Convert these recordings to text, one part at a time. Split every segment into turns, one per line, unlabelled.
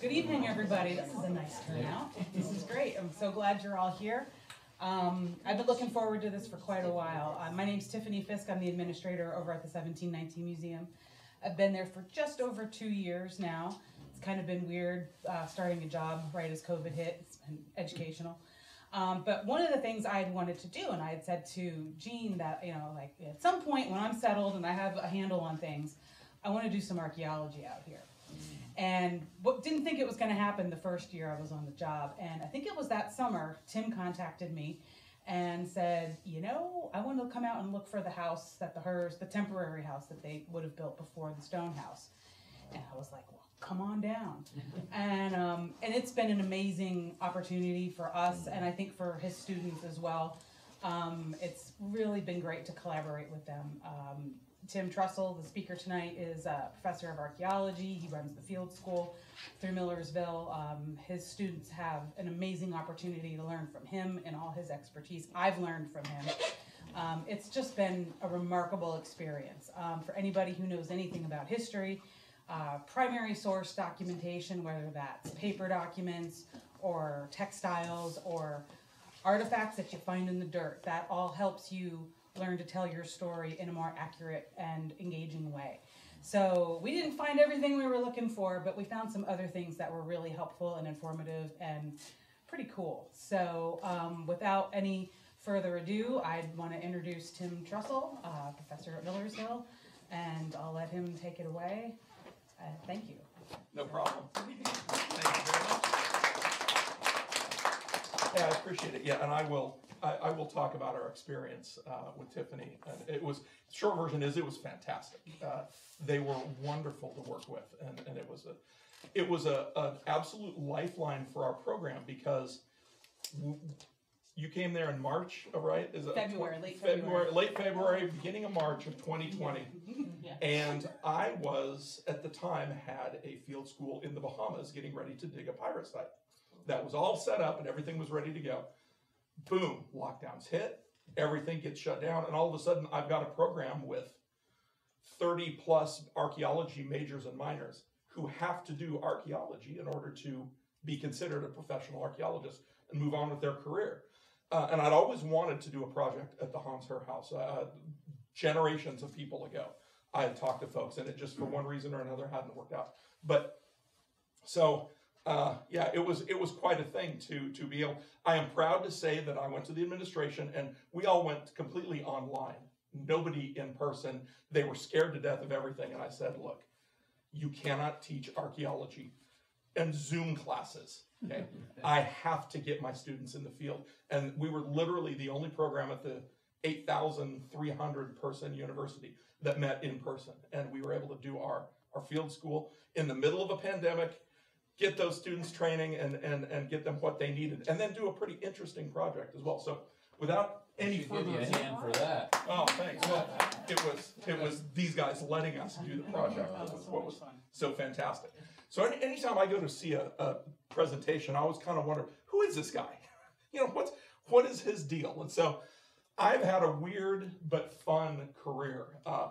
Good evening, everybody. This is a nice turnout. This is great. I'm so glad you're all here. Um, I've been looking forward to this for quite a while. Uh, my name's Tiffany Fisk. I'm the administrator over at the 1719 Museum. I've been there for just over two years now. It's kind of been weird uh, starting a job right as COVID hit. It's been educational. Um, but one of the things I had wanted to do, and I had said to Jean that, you know, like at some point when I'm settled and I have a handle on things, I want to do some archaeology out here. And what, didn't think it was going to happen the first year I was on the job. And I think it was that summer, Tim contacted me and said, you know, I want to come out and look for the house that the Herrs, the temporary house that they would have built before the stone house. And I was like, come on down. and um, and it's been an amazing opportunity for us, and I think for his students as well. Um, it's really been great to collaborate with them. Um, Tim Troessel, the speaker tonight, is a professor of archaeology. He runs the field school through Millersville. Um, his students have an amazing opportunity to learn from him and all his expertise. I've learned from him. Um, it's just been a remarkable experience. Um, for anybody who knows anything about history, uh, primary source documentation, whether that's paper documents or textiles or artifacts that you find in the dirt, that all helps you learn to tell your story in a more accurate and engaging way. So we didn't find everything we were looking for, but we found some other things that were really helpful and informative and pretty cool. So um, without any further ado, I'd want to introduce Tim Troessel, uh, professor at Millersville, and I'll let him take it away. Uh, thank you.
No problem. Thank you very much. Yeah, I appreciate it. Yeah, and I will, I, I will talk about our experience uh, with Tiffany. And it was, short version is it was fantastic. Uh, they were wonderful to work with, and, and it was a, it was a, an absolute lifeline for our program because w- you came there in March, right? Is it
February, late
February,
February.
late February, beginning of March of 2020.
Yeah.
And I was, at the time, had a field school in the Bahamas getting ready to dig a pirate site. That was all set up and everything was ready to go. Boom, lockdowns hit, everything gets shut down, and all of a sudden I've got a program with 30 plus archaeology majors and minors who have to do archaeology in order to be considered a professional archaeologist and move on with their career. Uh, and I'd always wanted to do a project at the Hans Herr House uh, generations of people ago. I had talked to folks, and it just for one reason or another hadn't worked out. But so uh, yeah, it was it was quite a thing to to be able. I am proud to say that I went to the administration, and we all went completely online. Nobody in person. They were scared to death of everything, and I said, "Look, you cannot teach archaeology and Zoom classes. Okay, I have to get my students in the field, and we were literally the only program at the 8,300 person university that met in person, and we were able to do our our field school in the middle of a pandemic, get those students training and and and get them what they needed, and then do a pretty interesting project as well. So, without any
Should give
further
you a hand for that.
oh, thanks. Well, it was it was these guys letting us do the project. That was what was so fantastic. So any, anytime I go to see a, a presentation, I always kind of wonder who is this guy? You know what's what is his deal? And so I've had a weird but fun career. Uh,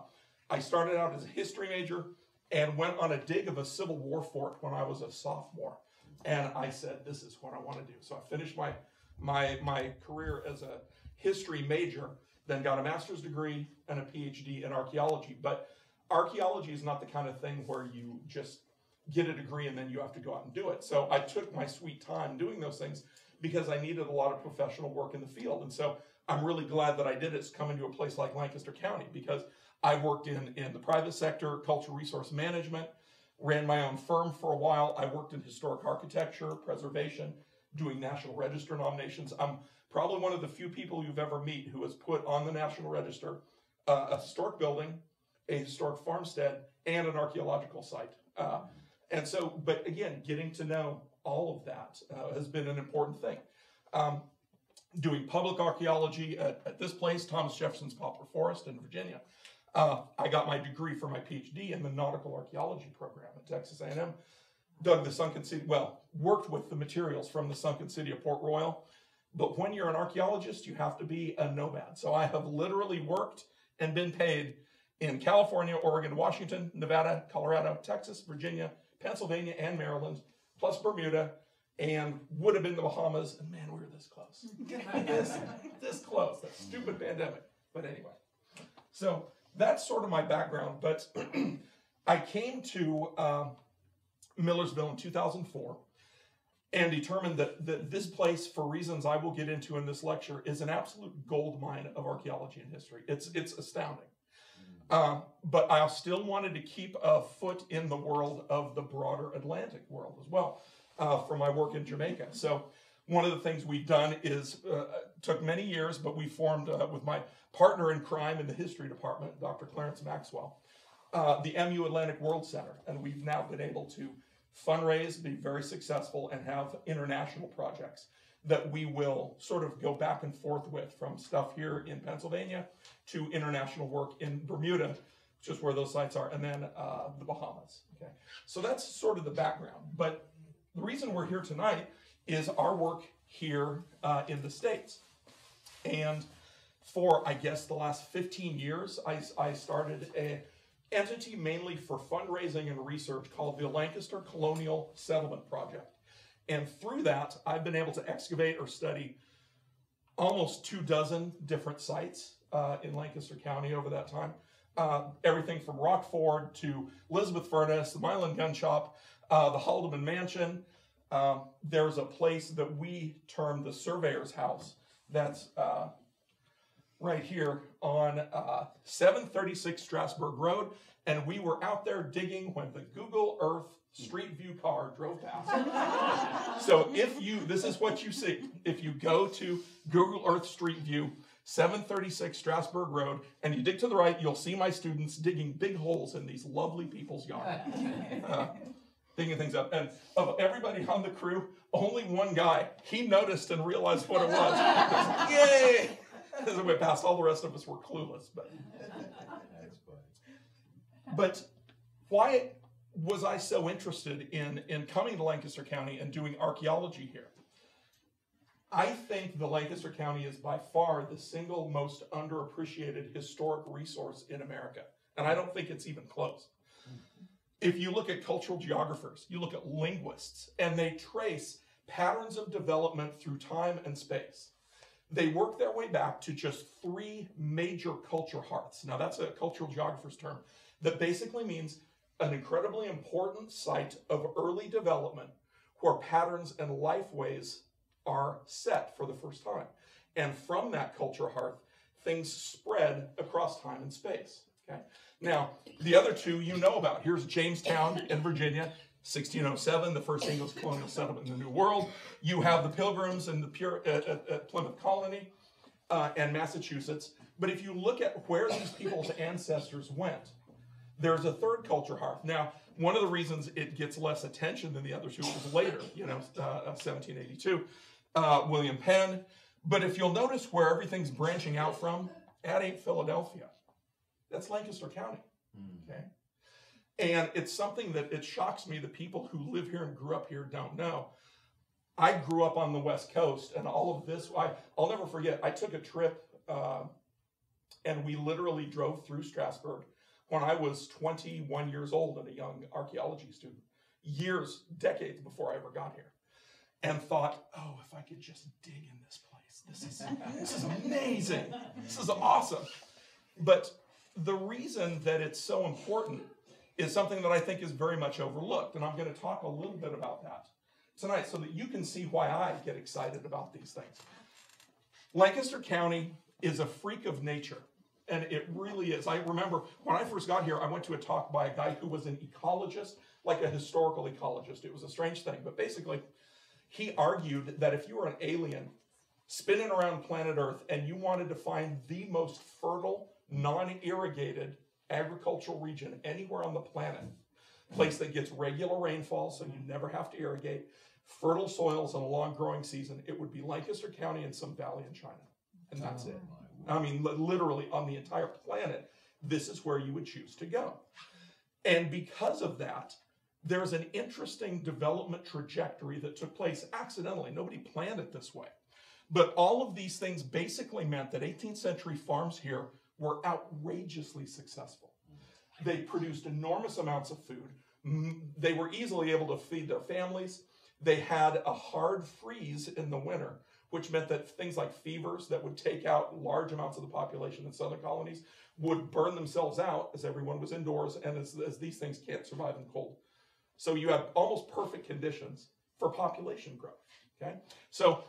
I started out as a history major and went on a dig of a Civil War fort when I was a sophomore. And I said, "This is what I want to do." So I finished my my my career as a history major, then got a master's degree and a PhD in archaeology. But archaeology is not the kind of thing where you just get a degree and then you have to go out and do it. So I took my sweet time doing those things because I needed a lot of professional work in the field. And so I'm really glad that I did it coming to a place like Lancaster County because I worked in, in the private sector, cultural resource management, ran my own firm for a while. I worked in historic architecture, preservation, doing National Register nominations. I'm probably one of the few people you've ever meet who has put on the National Register uh, a historic building, a historic farmstead, and an archaeological site. Uh, and so, but again, getting to know all of that uh, has been an important thing. Um, doing public archaeology at, at this place, Thomas Jefferson's Poplar Forest in Virginia. Uh, I got my degree for my PhD in the nautical archaeology program at Texas A&M. Dug the sunken city, well, worked with the materials from the sunken city of Port Royal. But when you're an archaeologist, you have to be a nomad. So I have literally worked and been paid in California, Oregon, Washington, Nevada, Colorado, Texas, Virginia, Pennsylvania, and Maryland, plus Bermuda, and would have been the Bahamas. And man, we were this close. this, this close. That stupid pandemic. But anyway, so that's sort of my background. But I came to um, Millersville in 2004 and determined that, that this place, for reasons I will get into in this lecture, is an absolute gold mine of archaeology and history. It's, it's astounding. Um, but I still wanted to keep a foot in the world of the broader Atlantic world as well uh, for my work in Jamaica. So one of the things we've done is uh, took many years, but we formed uh, with my partner in crime in the history department, Dr. Clarence Maxwell, uh, the MU Atlantic World Center, and we've now been able to fundraise, be very successful, and have international projects that we will sort of go back and forth with from stuff here in Pennsylvania to international work in Bermuda, which is where those sites are, and then uh, the Bahamas. Okay, so that's sort of the background. But the reason we're here tonight is our work here uh, in the States. And for, I guess, the last 15 years, I, I started a entity mainly for fundraising and research called the Lancaster Colonial Settlement Project. And through that, I've been able to excavate or study almost two dozen different sites uh, in Lancaster County over that time. Uh, everything from Rock Ford to Elizabeth Furnace, the Mylin Gun Shop, uh, the Haldeman Mansion. Um, there's a place that we term the Surveyor's House that's uh, right here on uh, 736 Strasburg Road. And we were out there digging when the Google Earth Street View car drove past. so if you, this is what you see. If you go to Google Earth Street View, 736 Strasburg Road, and you dig to the right, you'll see my students digging big holes in these lovely people's yard. Uh, digging things up. And of everybody on the crew, only one guy, he noticed and realized what it was. Yay! As it went past, all the rest of us were clueless. But, but why was I so interested in, in coming to Lancaster County and doing archaeology here? I think the Lancaster County is by far the single most underappreciated historic resource in America. And I don't think it's even close. If you look at cultural geographers, you look at linguists, and they trace patterns of development through time and space. They work their way back to just three major culture hearths. Now, that's a cultural geographer's term that basically means an incredibly important site of early development where patterns and lifeways are set for the first time. And from that culture hearth, things spread across time and space. Okay. Now, the other two you know about. Here's Jamestown in Virginia, 1607, the first English colonial settlement in the New World. You have the Pilgrims and the Pure, at, at, at Plymouth Colony uh, and Massachusetts. But if you look at where these people's ancestors went, there's a third culture hearth. Now, one of the reasons it gets less attention than the other two was later, you know, uh, 1782, uh, William Penn. But if you'll notice where everything's branching out from, that ain't Philadelphia. That's Lancaster County. Okay. And it's something that it shocks me the people who live here and grew up here don't know. I grew up on the West Coast, and all of this, I, I'll never forget. I took a trip, uh, and we literally drove through Strasburg when I was 21 years old and a young archaeology student, years, decades before I ever got here, and thought, oh, if I could just dig in this place, this is, this is amazing. This is awesome. But the reason that it's so important is something that I think is very much overlooked, and I'm going to talk a little bit about that tonight so that you can see why I get excited about these things. Lancaster County is a freak of nature and it really is. I remember when I first got here, I went to a talk by a guy who was an ecologist, like a historical ecologist. It was a strange thing, but basically, he argued that if you were an alien spinning around planet Earth and you wanted to find the most fertile, non irrigated agricultural region anywhere on the planet, place that gets regular rainfall so you never have to irrigate, fertile soils and a long growing season, it would be Lancaster County and some valley in China. And that's oh it. I mean, literally on the entire planet, this is where you would choose to go. And because of that, there's an interesting development trajectory that took place accidentally. Nobody planned it this way. But all of these things basically meant that 18th century farms here were outrageously successful. They produced enormous amounts of food. They were easily able to feed their families. They had a hard freeze in the winter, which meant that things like fevers that would take out large amounts of the population in southern colonies would burn themselves out as everyone was indoors and as, as these things can't survive in cold. So you have almost perfect conditions for population growth. Okay, so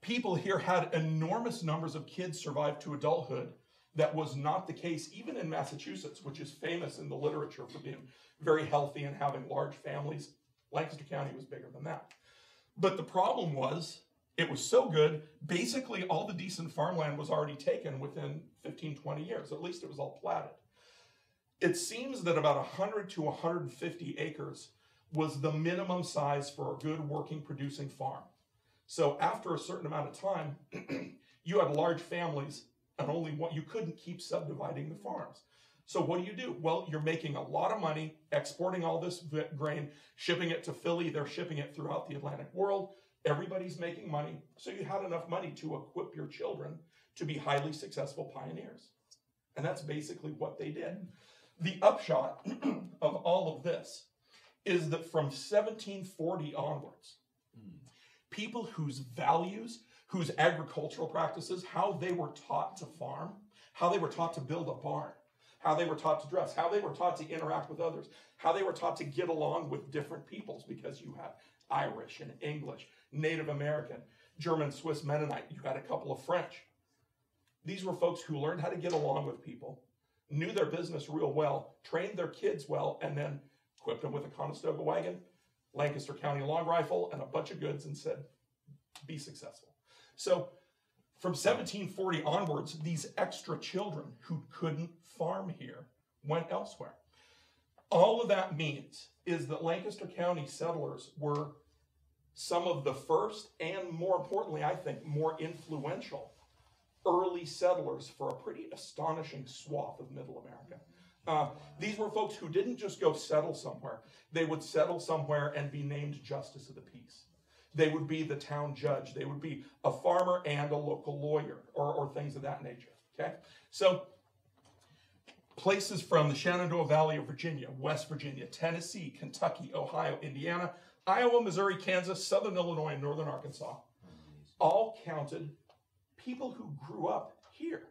people here had enormous numbers of kids survive to adulthood. That was not the case even in Massachusetts, which is famous in the literature for being very healthy and having large families. Lancaster County was bigger than that. But the problem was it was so good, basically all the decent farmland was already taken within 15, 20 years. At least it was all platted. It seems that about 100 to 150 acres was the minimum size for a good working producing farm. So after a certain amount of time, you had large families and only one, you couldn't keep subdividing the farms. So what do you do? Well, you're making a lot of money exporting all this grain, shipping it to Philly, they're shipping it throughout the Atlantic world. Everybody's making money. So you had enough money to equip your children to be highly successful pioneers. And that's basically what they did. The upshot of all of this is that from 1740 onwards, people whose values, whose agricultural practices, how they were taught to farm, how they were taught to build a barn, how they were taught to dress, how they were taught to interact with others, how they were taught to get along with different peoples because you had Irish and English, Native American, German, Swiss, Mennonite, you had a couple of French. These were folks who learned how to get along with people, knew their business real well, trained their kids well, and then equipped them with a Conestoga wagon, Lancaster County long rifle, and a bunch of goods and said, be successful. So from 1740 onwards, these extra children who couldn't farm here went elsewhere. All of that means is that Lancaster County settlers were some of the first and more importantly, I think, more influential early settlers for a pretty astonishing swath of middle America. Uh, these were folks who didn't just go settle somewhere, they would settle somewhere and be named justice of the peace. They would be the town judge, they would be a farmer and a local lawyer, or, or things of that nature. Okay? So, places from the Shenandoah Valley of Virginia, West Virginia, Tennessee, Kentucky, Ohio, Indiana, Iowa, Missouri, Kansas, Southern Illinois, and Northern Arkansas all counted people who grew up here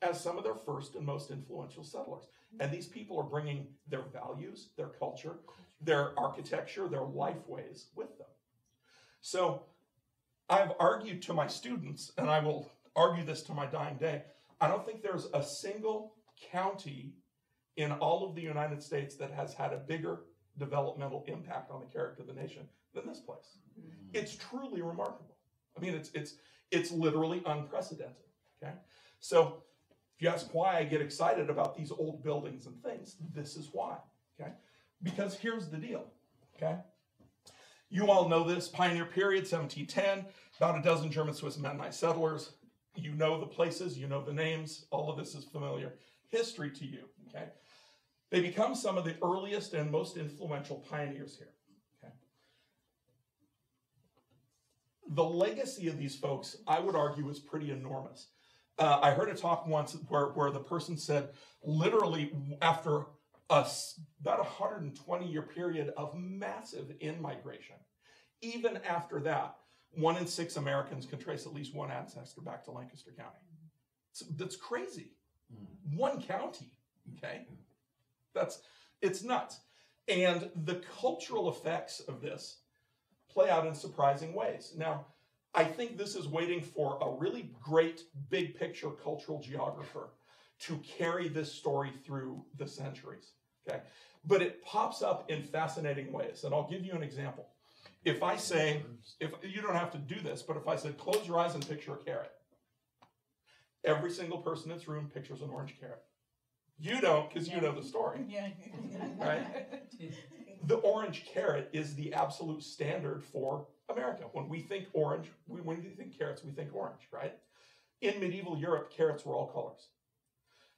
as some of their first and most influential settlers. And these people are bringing their values, their culture, their architecture, their life ways with them. So I've argued to my students, and I will argue this to my dying day, I don't think there's a single county in all of the United States that has had a bigger developmental impact on the character of the nation than this place. Mm-hmm. It's truly remarkable. I mean, it's it's it's literally unprecedented. Okay, so if you ask why I get excited about these old buildings and things, this is why. Okay, because here's the deal. Okay, you all know this pioneer period, 1710, about a dozen German Swiss Mennonite settlers. You know the places, you know the names. All of this is familiar history to you. Okay, they become some of the earliest and most influential pioneers here. Okay. The legacy of these folks, I would argue, is pretty enormous. Uh, I heard a talk once where, where the person said, literally, after a, about a 120 year period of massive in migration, even after that, one in six Americans can trace at least one ancestor back to Lancaster County. It's- that's crazy. One county, okay? That's it's nuts. And the cultural effects of this play out in surprising ways. Now, I think this is waiting for a really great big picture cultural geographer to carry this story through the centuries. Okay. But it pops up in fascinating ways. And I'll give you an example. If I say, if you don't have to do this, but if I said, close your eyes and picture a carrot, every single person in this room pictures an orange carrot. You don't, because you know the story.
Yeah.
Right. The orange carrot is the absolute standard for America. When we think orange, we, when we think carrots, we think orange, right? In medieval Europe, carrots were all colors.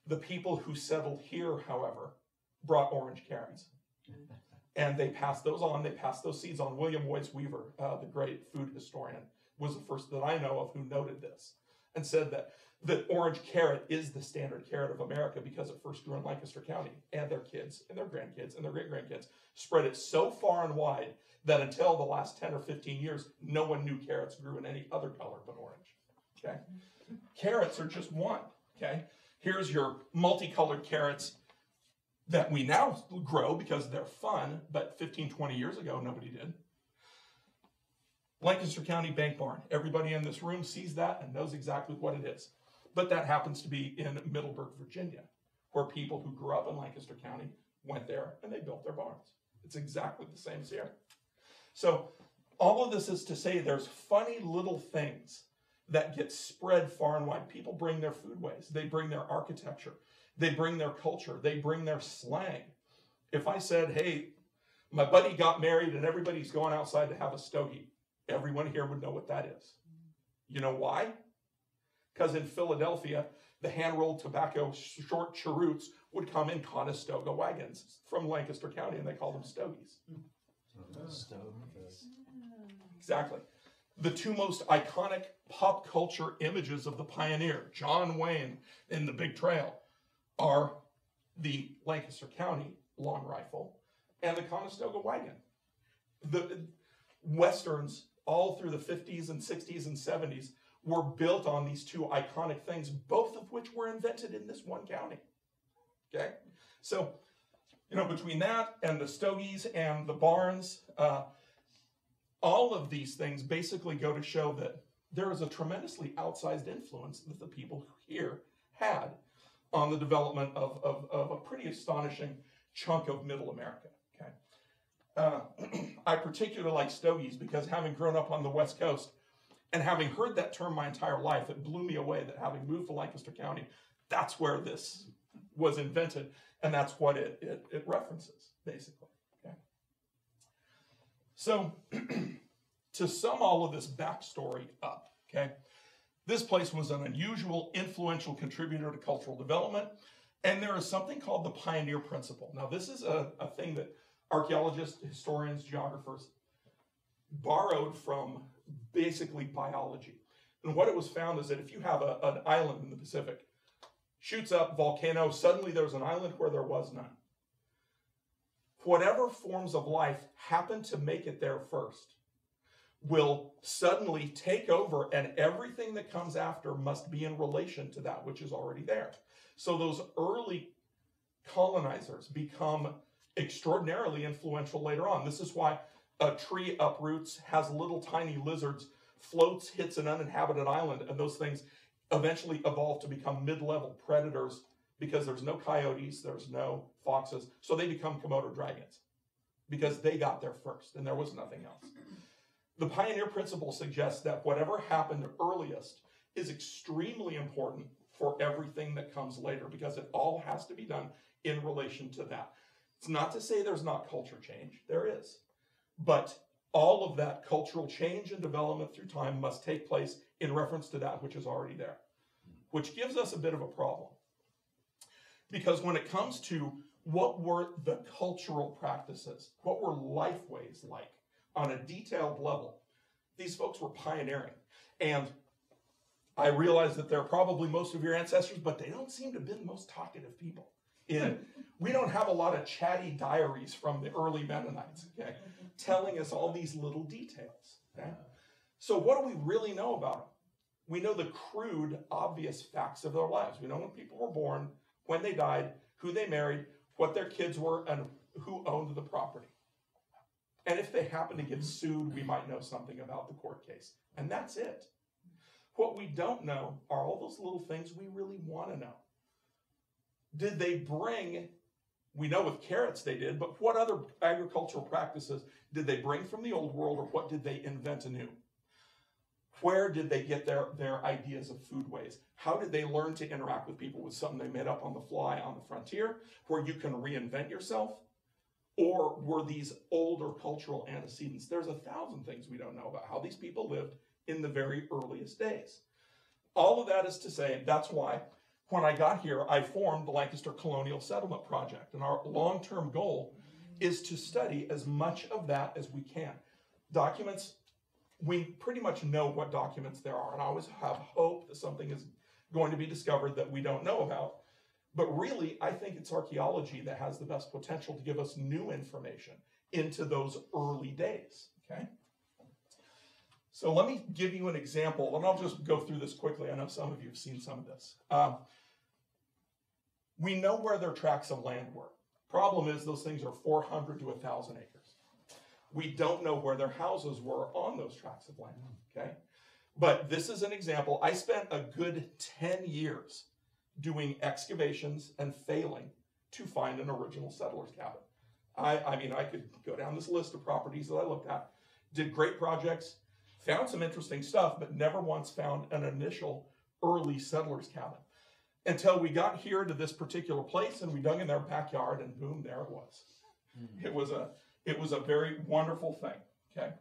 The people who settled here, however, brought orange carrots. And they passed those on, they passed those seeds on. William Woys Weaver, uh, the great food historian, was the first that I know of who noted this. and said that that orange carrot is the standard carrot of America because it first grew in Lancaster County, and their kids and their grandkids and their great grandkids spread it so far and wide that until the last 10 or 15 years, no one knew carrots grew in any other color but orange. Okay? Carrots are just one. Okay? Here's your multicolored carrots that we now grow because they're fun, but 15, 20 years ago, nobody did. Lancaster County Bank Barn. Everybody in this room sees that and knows exactly what it is. But that happens to be in Middleburg, Virginia, where people who grew up in Lancaster County went there and they built their barns. It's exactly the same as here. So, all of this is to say there's funny little things that get spread far and wide. People bring their foodways, they bring their architecture, they bring their culture, they bring their slang. If I said, hey, my buddy got married and everybody's going outside to have a stogie, everyone here would know what that is. You know why? Because in Philadelphia, the hand rolled tobacco short cheroots would come in Conestoga wagons from Lancaster County and they called them stogies. Mm-hmm. Exactly. The two most iconic pop culture images of the pioneer, John Wayne in the Big Trail, are the Lancaster County long rifle and the Conestoga wagon. The westerns all through the 50s and 60s and 70s were built on these two iconic things, both of which were invented in this one county. Okay? So, you know, between that and the stogies and the barns, uh, all of these things basically go to show that there is a tremendously outsized influence that the people here had on the development of, of, of a pretty astonishing chunk of middle America. Okay. Uh, I particularly like stogies because having grown up on the West Coast and having heard that term my entire life, it blew me away that having moved to Lancaster County, that's where this was invented and that's what it, it, it references, basically. Okay. So, to sum all of this backstory up, okay, this place was an unusual, influential contributor to cultural development, and there is something called the pioneer principle. Now, this is a, a thing that archaeologists, historians, geographers borrowed from basically biology. And what it was found is that if you have a, an island in the Pacific, shoots up, volcano, suddenly there's an island where there was none. Whatever forms of life happen to make it there first will suddenly take over, and everything that comes after must be in relation to that which is already there. So those early colonizers become extraordinarily influential later on. This is why a tree uproots, has little tiny lizards, floats, hits an uninhabited island, and those things eventually evolve to become mid-level predators because there's no coyotes, there's no foxes, so they become Komodo dragons because they got there first and there was nothing else. The pioneer principle suggests that whatever happened earliest is extremely important for everything that comes later because it all has to be done in relation to that. It's not to say there's not culture change, there is. But all of that cultural change and development through time must take place in reference to that which is already there, which gives us a bit of a problem. Because when it comes to what were the cultural practices, what were lifeways like on a detailed level, these folks were pioneering. And I realize that they're probably most of your ancestors, but they don't seem to have been the most talkative people. In we don't have a lot of chatty diaries from the early Mennonites, okay, telling us all these little details. Okay? So what do we really know about them? We know the crude, obvious facts of their lives. We know when people were born, when they died, who they married, what their kids were, and who owned the property. And if they happen to get sued, we might know something about the court case. And that's it. What we don't know are all those little things we really want to know. Did they bring, we know with carrots they did, but what other agricultural practices did they bring from the old world or what did they invent anew? Where did they get their, their ideas of foodways? How did they learn to interact with people with something they made up on the fly on the frontier where you can reinvent yourself? Or were these older cultural antecedents? There's a thousand things we don't know about how these people lived in the very earliest days. All of that is to say, that's why when I got here, I formed the Lancaster Colonial Settlement Project. And our long term goal is to study as much of that as we can. Documents we pretty much know what documents there are, and I always have hope that something is going to be discovered that we don't know about. But really, I think it's archaeology that has the best potential to give us new information into those early days, okay? So let me give you an example, and I'll just go through this quickly. I know some of you have seen some of this. Um, we know where their tracts of land were. Problem is, those things are 400 to 1,000 acres. We don't know where their houses were on those tracts of land, okay? But this is an example. I spent a good 10 years doing excavations and failing to find an original settler's cabin. I, I mean, I could go down this list of properties that I looked at, did great projects, found some interesting stuff, but never once found an initial early settler's cabin. Until we got here to this particular place and we dug in their backyard and boom, there it was. It was a it was a very wonderful thing. Okay.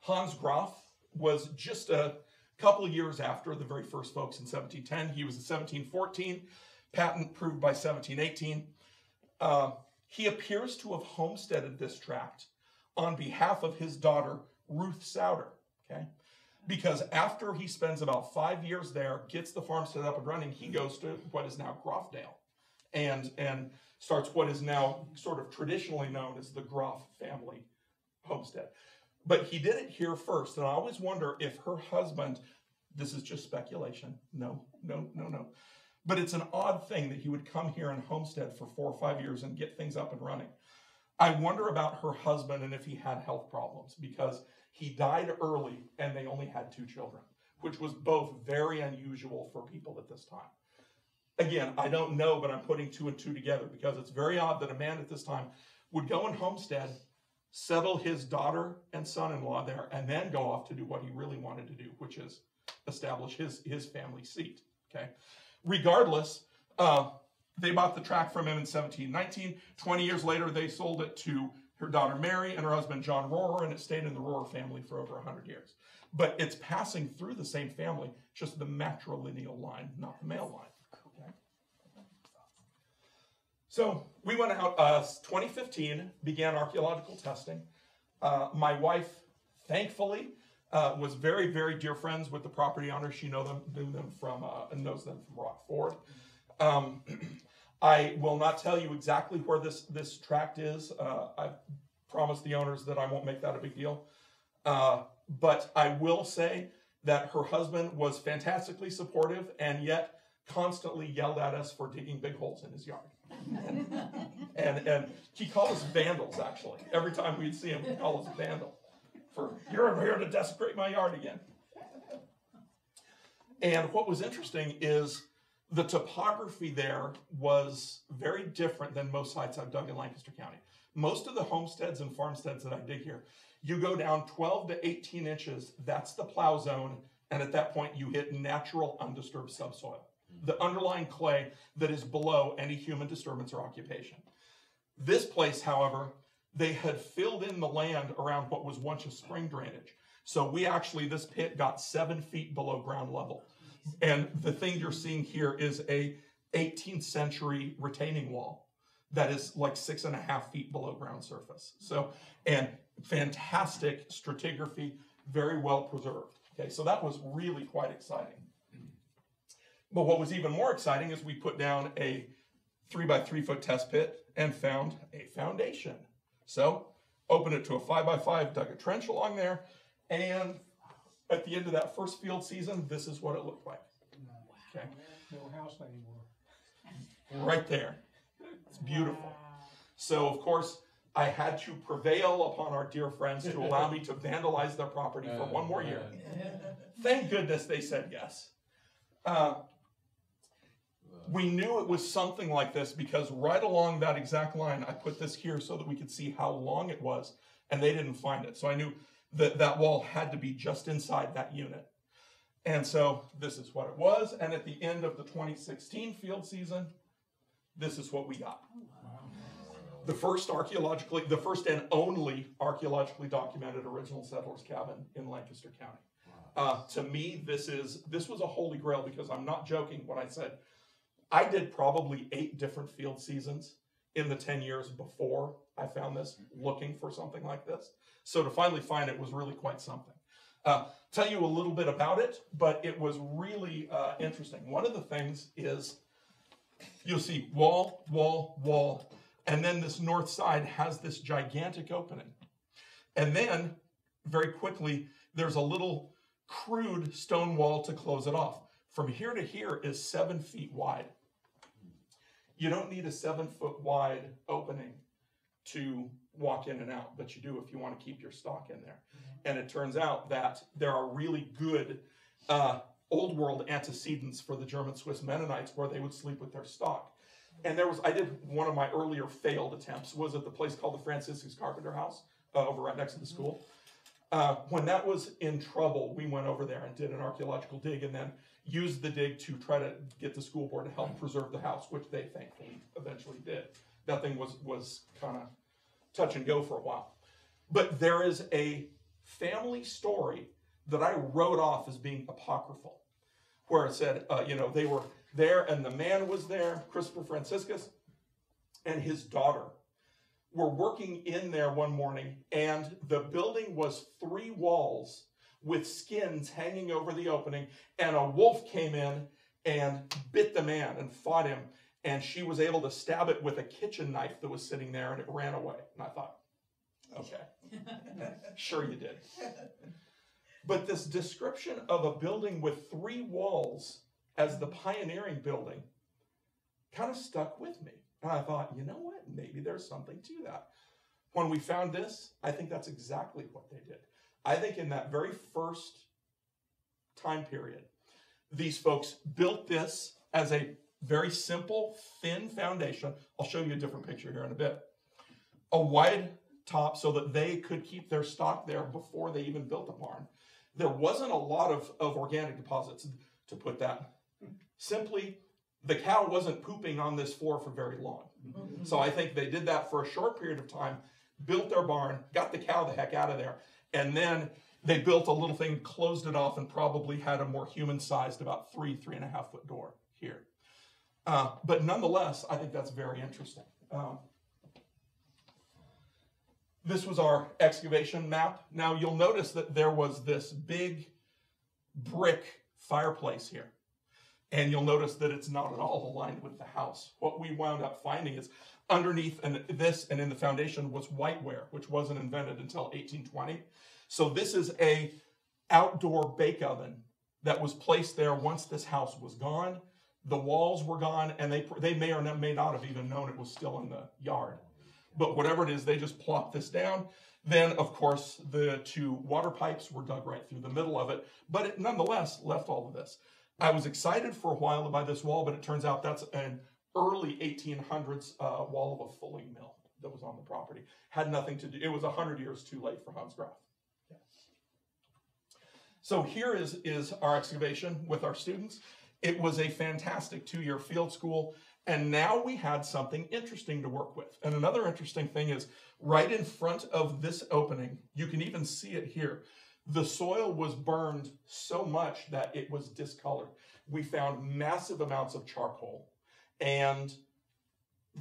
Hans Graf was just a couple years after the very first folks in 1710. He was in 1714, patent proved by 1718. Uh, he appears to have homesteaded this tract on behalf of his daughter, Ruth Souder. Okay. Because after he spends about five years there, gets the farmstead up and running, he goes to what is now Groffdale and, and starts what is now sort of traditionally known as the Groff family homestead. But he did it here first, and I always wonder if her husband, this is just speculation, no, no, no, no. But it's an odd thing that he would come here and homestead for four or five years and get things up and running. I wonder about her husband and if he had health problems because he died early and they only had two children, which was both very unusual for people at this time. Again, I don't know, but I'm putting two and two together because it's very odd that a man at this time would go and homestead, settle his daughter and son-in-law there, and then go off to do what he really wanted to do, which is establish his his family seat. Okay, regardless, uh, they bought the tract from him in 1719. 20 years later, they sold it to her daughter Mary and her husband John Rohrer, and it stayed in the Rohrer family for over 100 years. But it's passing through the same family, just the matrilineal line, not the male line. So we went out, uh, 2015, began archaeological testing. Uh, my wife, thankfully, uh, was very, very dear friends with the property owners. She know them, knew them from, uh, knows them from Rock Ford. Um, I will not tell you exactly where this, this tract is. Uh, I promised the owners that I won't make that a big deal. Uh, but I will say that her husband was fantastically supportive and yet constantly yelled at us for digging big holes in his yard. and, and he called us vandals, actually. Every time we'd see him, he'd call us vandal for, you're here to desecrate my yard again. And what was interesting is the topography there was very different than most sites I've dug in Lancaster County. Most of the homesteads and farmsteads that I dig here, you go down 12 to 18 inches, that's the plow zone, and at that point you hit natural undisturbed subsoil, hmm. the underlying clay that is below any human disturbance or occupation. This place, however, they had filled in the land around what was once a spring drainage. So we actually, this pit got seven feet below ground level. And the thing you're seeing here is a 18th century retaining wall that is like six and a half feet below ground surface. So, and fantastic stratigraphy, very well preserved. Okay, so that was really quite exciting. But what was even more exciting is we put down a three by three foot test pit and found a foundation. So, opened it to a five by five, dug a trench along there, and at the end of that first field season, this is what it looked like. Okay,
No house anymore.
right there. It's beautiful. So, of course, I had to prevail upon our dear friends to allow me to vandalize their property for one more year. Thank goodness they said yes. Uh, we knew it was something like this because right along that exact line, I put this here so that we could see how long it was, and they didn't find it. So I knew that that wall had to be just inside that unit. And so this is what it was. And at the end of the 2016 field season, this is what we got. The first archaeologically, the first and only archaeologically documented original settlers cabin in Lancaster County. Uh, to me, this is this was a holy grail because I'm not joking when I said I did probably eight different field seasons in the 10 years before I found this, looking for something like this. So to finally find it was really quite something. Uh, tell you a little bit about it, but it was really uh, interesting. One of the things is you'll see wall, wall, wall, and then this north side has this gigantic opening. And then, very quickly, there's a little crude stone wall to close it off. From here to here is seven feet wide. You don't need a seven foot wide opening to walk in and out, but you do if you want to keep your stock in there. And it turns out that there are really good uh, old world antecedents for the German Swiss Mennonites where they would sleep with their stock. And there was, I did one of my earlier failed attempts was at the place called the Franciscus Carpenter House uh, over right next to the school. Uh, when that was in trouble, we went over there and did an archaeological dig and then used the dig to try to get the school board to help preserve the house, which they thankfully eventually did. That thing was, was kind of touch and go for a while. But there is a family story that I wrote off as being apocryphal, where it said, uh, you know, they were there and the man was there, Christopher Franciscus, and his daughter were working in there one morning, and the building was three walls with skins hanging over the opening, and a wolf came in and bit the man and fought him, and she was able to stab it with a kitchen knife that was sitting there, and it ran away. And I thought, okay, sure you did. But this description of a building with three walls as the pioneering building kind of stuck with me. And I thought, you know what? Maybe there's something to that. When we found this, I think that's exactly what they did. I think in that very first time period, these folks built this as a very simple, thin foundation. I'll show you a different picture here in a bit. A wide top so that they could keep their stock there before they even built the barn. There wasn't a lot of, of organic deposits, to put that simply the cow wasn't pooping on this floor for very long. Mm-hmm. So I think they did that for a short period of time, built their barn, got the cow the heck out of there, and then they built a little thing, closed it off, and probably had a more human sized, about three, three and a half foot door here. Uh, but nonetheless, I think that's very interesting. Um, this was our excavation map. Now you'll notice that there was this big brick fireplace here. And you'll notice that it's not at all aligned with the house. What we wound up finding is underneath and this and in the foundation was whiteware, which wasn't invented until 1820. So this is a outdoor bake oven that was placed there once this house was gone. The walls were gone, and they they may or may not have even known it was still in the yard. But whatever it is, they just plopped this down. Then, of course, the two water pipes were dug right through the middle of it, but it nonetheless left all of this. I was excited for a while by this wall, but it turns out that's an early 1800s uh, wall of a fulling mill that was on the property. Had nothing to do, it was 100 years too late for Hans Graf. So here is, is our excavation with our students. It was a fantastic two-year field school, and now we had something interesting to work with. And another interesting thing is right in front of this opening, you can even see it here the soil was burned so much that it was discolored. We found massive amounts of charcoal, and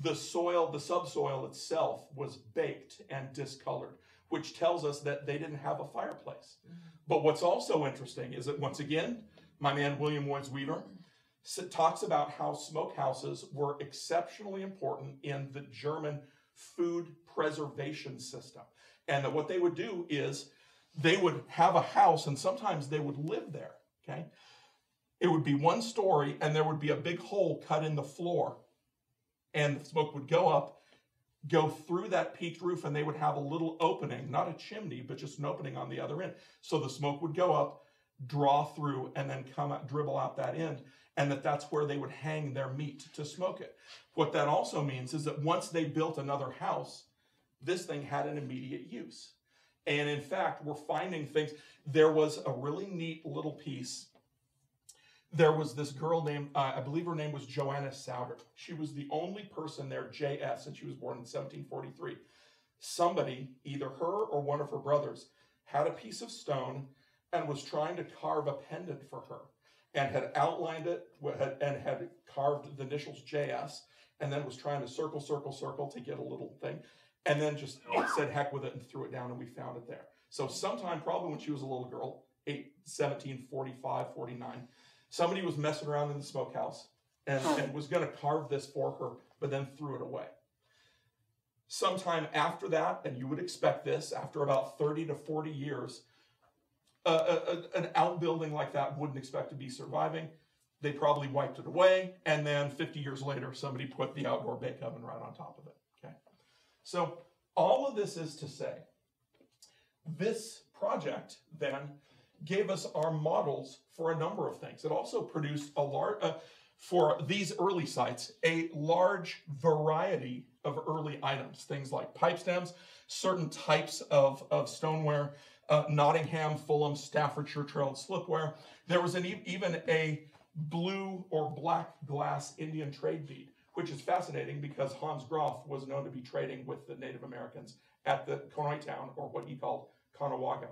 the soil, the subsoil itself, was baked and discolored, which tells us that they didn't have a fireplace. Mm-hmm. But what's also interesting is that once again, my man William Woys Weaver talks about how smokehouses were exceptionally important in the German food preservation system. And that what they would do is they would have a house and sometimes they would live there. Okay. It would be one story and there would be a big hole cut in the floor and the smoke would go up, go through that peaked roof, and they would have a little opening, not a chimney, but just an opening on the other end. So the smoke would go up, draw through, and then come out, dribble out that end. And that that's where they would hang their meat to smoke it. What that also means is that once they built another house, this thing had an immediate use. And in fact, we're finding things. There was a really neat little piece. There was this girl named, uh, I believe her name was Joanna Souter. She was the only person there, JS, and she was born in 1743. Somebody, either her or one of her brothers, had a piece of stone and was trying to carve a pendant for her and had outlined it and had carved the initials JS and then was trying to circle, circle, circle to get a little thing, and then just said heck with it and threw it down, and we found it there. So sometime probably when she was a little girl, 8, 17, 45, 49, somebody was messing around in the smokehouse and, and was going to carve this for her, but then threw it away. Sometime after that, and you would expect this, after about 30 to 40 years, a, a, a- an outbuilding like that wouldn't expect to be surviving. They probably wiped it away, and then 50 years later, somebody put the outdoor bake oven right on top of it. Okay, so all of this is to say, this project then gave us our models for a number of things. It also produced a large, uh, for these early sites, a large variety of early items, things like pipe stems, certain types of, of stoneware, uh, Nottingham, Fulham, Staffordshire trailed slipware. There was an, e- even a blue or black glass Indian trade bead, which is fascinating because Hans Groff was known to be trading with the Native Americans at the Conoy town, or what he called Conawago.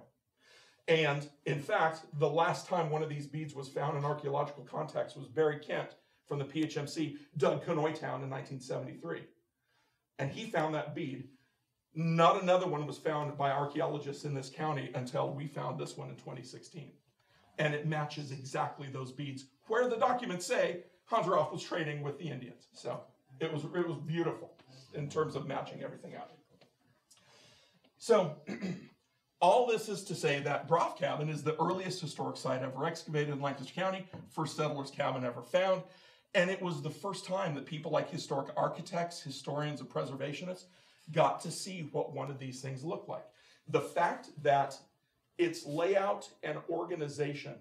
And in fact, the last time one of these beads was found in archaeological context was Barry Kent from the PHMC dug Conoy Town in 1973. And he found that bead. Not another one was found by archaeologists in this county until we found this one in 2016. And it matches exactly those beads where the documents say Hans was trading with the Indians. So it was it was beautiful in terms of matching everything up. So all this is to say that Groff Cabin is the earliest historic site ever excavated in Lancaster County, first settler's cabin ever found, and it was the first time that people like historic architects, historians, and preservationists got to see what one of these things looked like. The fact that its layout and organization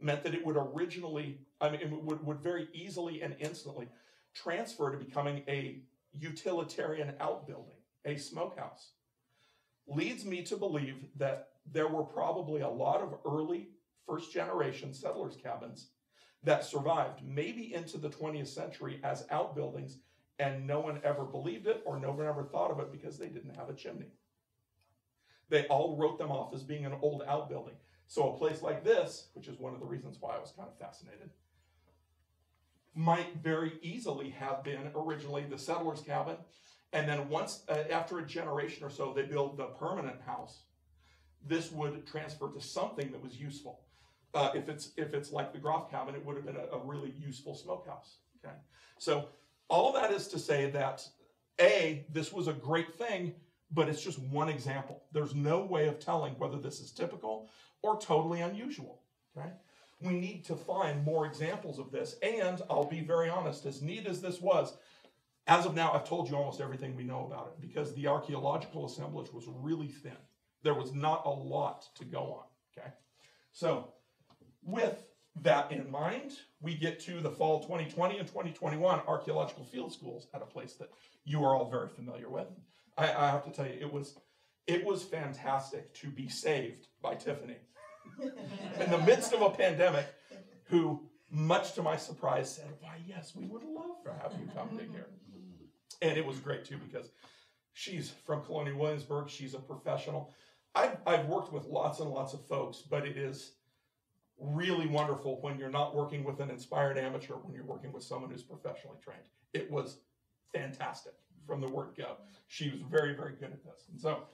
meant that it would originally, I mean, it would, would very easily and instantly transfer to becoming a utilitarian outbuilding, a smokehouse leads me to believe that there were probably a lot of early first generation settlers cabins that survived maybe into the 20th century as outbuildings and no one ever believed it or no one ever thought of it because they didn't have a chimney. They all wrote them off as being an old outbuilding. So a place like this, which is one of the reasons why I was kind of fascinated, might very easily have been originally the settler's cabin and then once, uh, after a generation or so, they build the permanent house. This would transfer to something that was useful. Uh, if it's if it's like the Groff cabin, it would have been a, a really useful smokehouse. Okay, so all that is to say that a this was a great thing, but it's just one example. There's no way of telling whether this is typical or totally unusual. Okay, we need to find more examples of this. And I'll be very honest, as neat as this was, as of now, I've told you almost everything we know about it because the archaeological assemblage was really thin. There was not a lot to go on. Okay. So, with that in mind, we get to the fall 2020 and 2021 archaeological field schools at a place that you are all very familiar with. I, I have to tell you, it was it was fantastic to be saved by Tiffany in the midst of a pandemic, who, much to my surprise, said, "Why, yes, we would love to have you come dig here." And it was great too because she's from Colonial Williamsburg. She's a professional. I've, I've worked with lots and lots of folks, but it is really wonderful when you're not working with an inspired amateur, when you're working with someone who's professionally trained. It was fantastic from the word go. She was very, very good at this. And so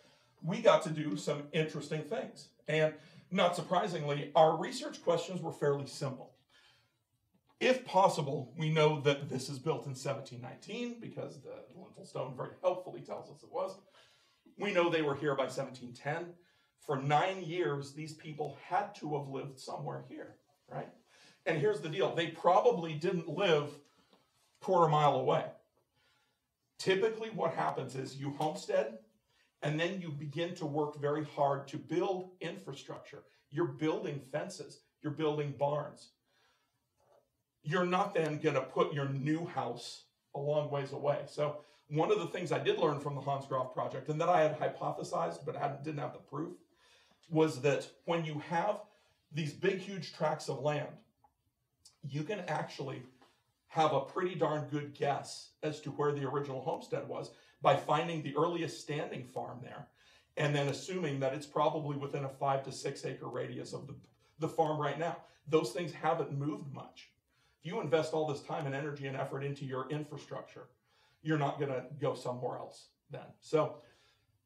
we got to do some interesting things. And not surprisingly, our research questions were fairly simple. If possible, we know that this is built in 1719 because the lintel stone very helpfully tells us it was. We know they were here by 1710. For nine years, these people had to have lived somewhere here, right? And here's the deal they probably didn't live quarter mile away. Typically, what happens is you homestead and then you begin to work very hard to build infrastructure. You're building fences, you're building barns, you're not then going to put your new house a long ways away. So one of the things I did learn from the Hans Groff project, and that I had hypothesized but hadn't, didn't have the proof, was that when you have these big, huge tracts of land, you can actually have a pretty darn good guess as to where the original homestead was by finding the earliest standing farm there and then assuming that it's probably within a five to six acre radius of the, the farm right now. Those things haven't moved much you invest all this time and energy and effort into your infrastructure, you're not gonna go somewhere else then. So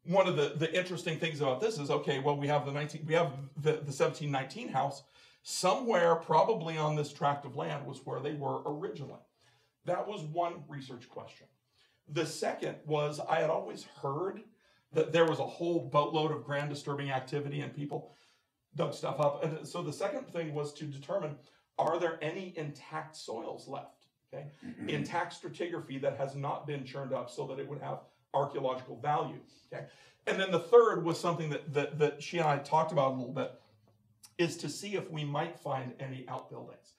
one of the, the interesting things about this is okay, well, we have the 19, we have the, the 1719 house. Somewhere, probably on this tract of land, was where they were originally. That was one research question. The second was I had always heard that there was a whole boatload of grand disturbing activity and people dug stuff up. And so the second thing was to determine are there any intact soils left? Okay, intact stratigraphy that has not been churned up so that it would have archaeological value. Okay, and then the third was something that that, that she and I talked about a little bit is to see if we might find any outbuildings,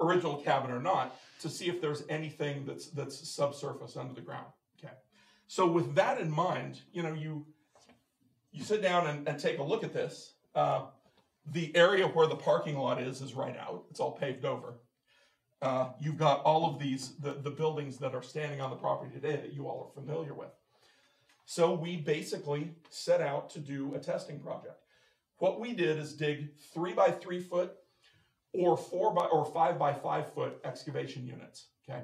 original cabin or not, to see if there's anything that's that's subsurface under the ground. Okay, so with that in mind, you know you you sit down and, and take a look at this. Uh, the area where the parking lot is is right out. It's all paved over. Uh, you've got all of these the, the buildings that are standing on the property today that you all are familiar with. So we basically set out to do a testing project. What we did is dig three by three foot or four by or five by five foot excavation units. Okay.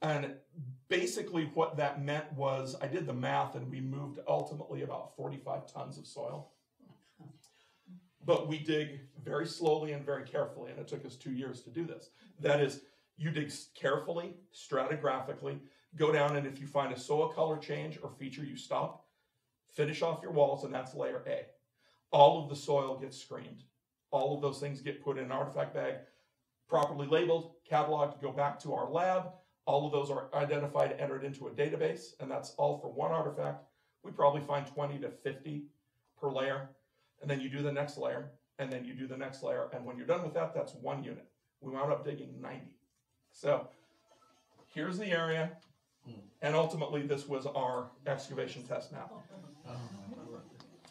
And basically what that meant was I did the math and we moved ultimately about 45 tons of soil. But we dig very slowly and very carefully, and it took us two years to do this. That is, you dig carefully, stratigraphically, go down, and if you find a soil color change or feature, you stop, finish off your walls, and that's layer A. All of the soil gets screened. All of those things get put in an artifact bag, properly labeled, cataloged, go back to our lab. All of those are identified, entered into a database, and that's all for one artifact. We probably find 20 to 50 per layer and then you do the next layer, and then you do the next layer, and when you're done with that, that's one unit. We wound up digging 90. So here's the area, hmm. and ultimately this was our excavation test map.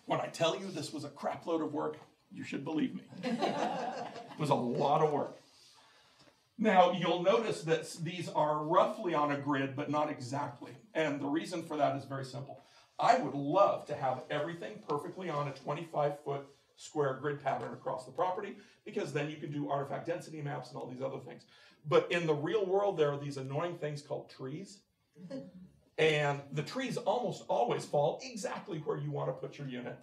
When I tell you this was a crapload of work, you should believe me. it was a lot of work. Now, you'll notice that these are roughly on a grid, but not exactly. And the reason for that is very simple. I would love to have everything perfectly on a 25 foot square grid pattern across the property because then you can do artifact density maps and all these other things. But in the real world, there are these annoying things called trees. And the trees almost always fall exactly where you want to put your unit.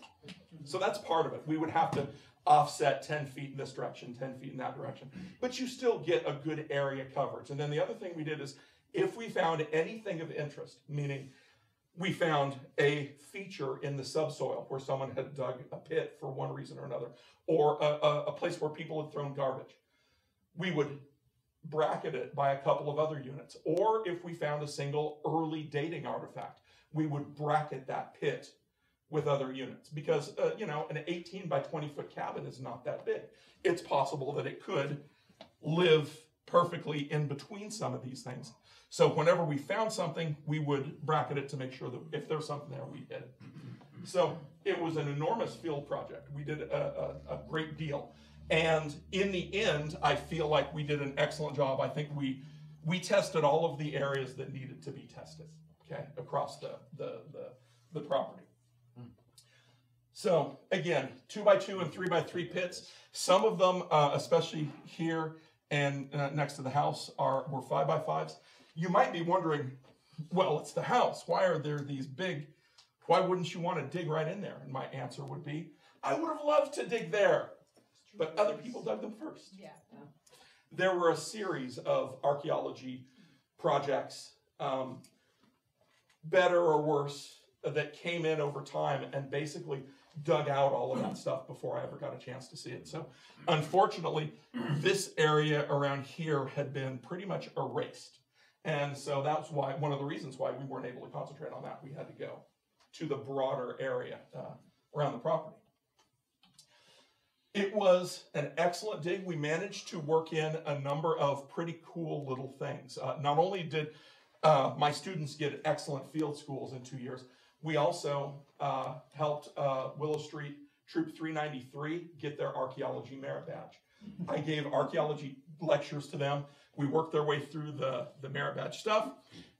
So that's part of it. We would have to offset 10 feet in this direction, 10 feet in that direction. But you still get a good area coverage. And then the other thing we did is if we found anything of interest, meaning we found a feature in the subsoil where someone had dug a pit for one reason or another, or a, a, a, place where people had thrown garbage. We would bracket it by a couple of other units. Or if we found a single early dating artifact, we would bracket that pit with other units because, uh, you know, an 18 by 20 foot cabin is not that big. It's possible that it could live perfectly in between some of these things. So whenever we found something, we would bracket it to make sure that if there's something there, we hit it. So it was an enormous field project. We did a, a, a great deal. And in the end, I feel like we did an excellent job. I think we we tested all of the areas that needed to be tested, okay, across the the the, the property. So again, two by two and three by three pits. Some of them, uh, especially here and uh, next to the house, are were five by fives. You might be wondering, well, it's the house. Why are there these big? Why wouldn't you want to dig right in there? And my answer would be, I would have loved to dig there, but other people dug them first.
Yeah.
There were a series of archaeology projects, um, better or worse, that came in over time and basically dug out all of that stuff before I ever got a chance to see it. So, unfortunately, this area around here had been pretty much erased. And so that's why one of the reasons why we weren't able to concentrate on that. We had to go to the broader area uh, around the property. It was an excellent dig. We managed to work in a number of pretty cool little things. Uh, not only did uh, my students get excellent field schools in two years, we also uh, helped uh, Willow Street Troop 393 get their archaeology merit badge. I gave archaeology lectures to them we worked their way through the, the merit badge stuff,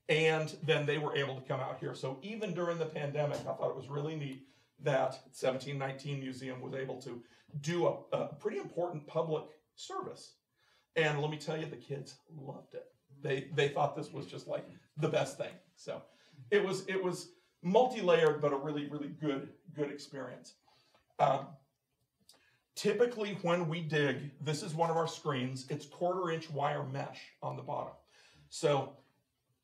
and then they were able to come out here. So even during the pandemic, I thought it was really neat that 1719 Museum was able to do a, a pretty important public service. And let me tell you, the kids loved it. They they thought this was just like the best thing. So it was it was multi-layered, but a really really good good experience. Um, typically, when we dig, this is one of our screens. It's quarter inch wire mesh on the bottom. So,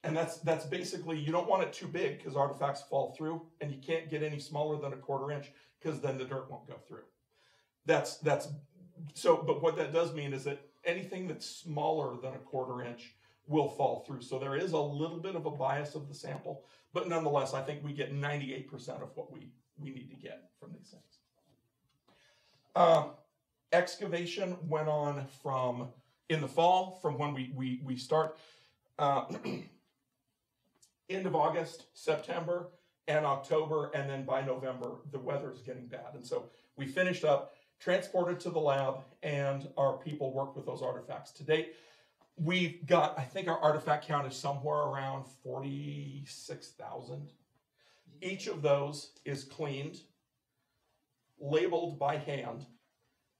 and that's that's basically you don't want it too big because artifacts fall through, and you can't get any smaller than a quarter inch because then the dirt won't go through. That's that's so. But what that does mean is that anything that's smaller than a quarter inch will fall through. So there is a little bit of a bias of the sample, but nonetheless, I think we get 98% of what we, we need to get from these things. Uh, excavation went on from in the fall, from when we, we, we start, uh, end of August, September, and October, and then by November, the weather is getting bad. And so we finished up, transported to the lab, and our people worked with those artifacts. To date, we've got, I think our artifact count is somewhere around 46,000. Each of those is cleaned, labeled by hand,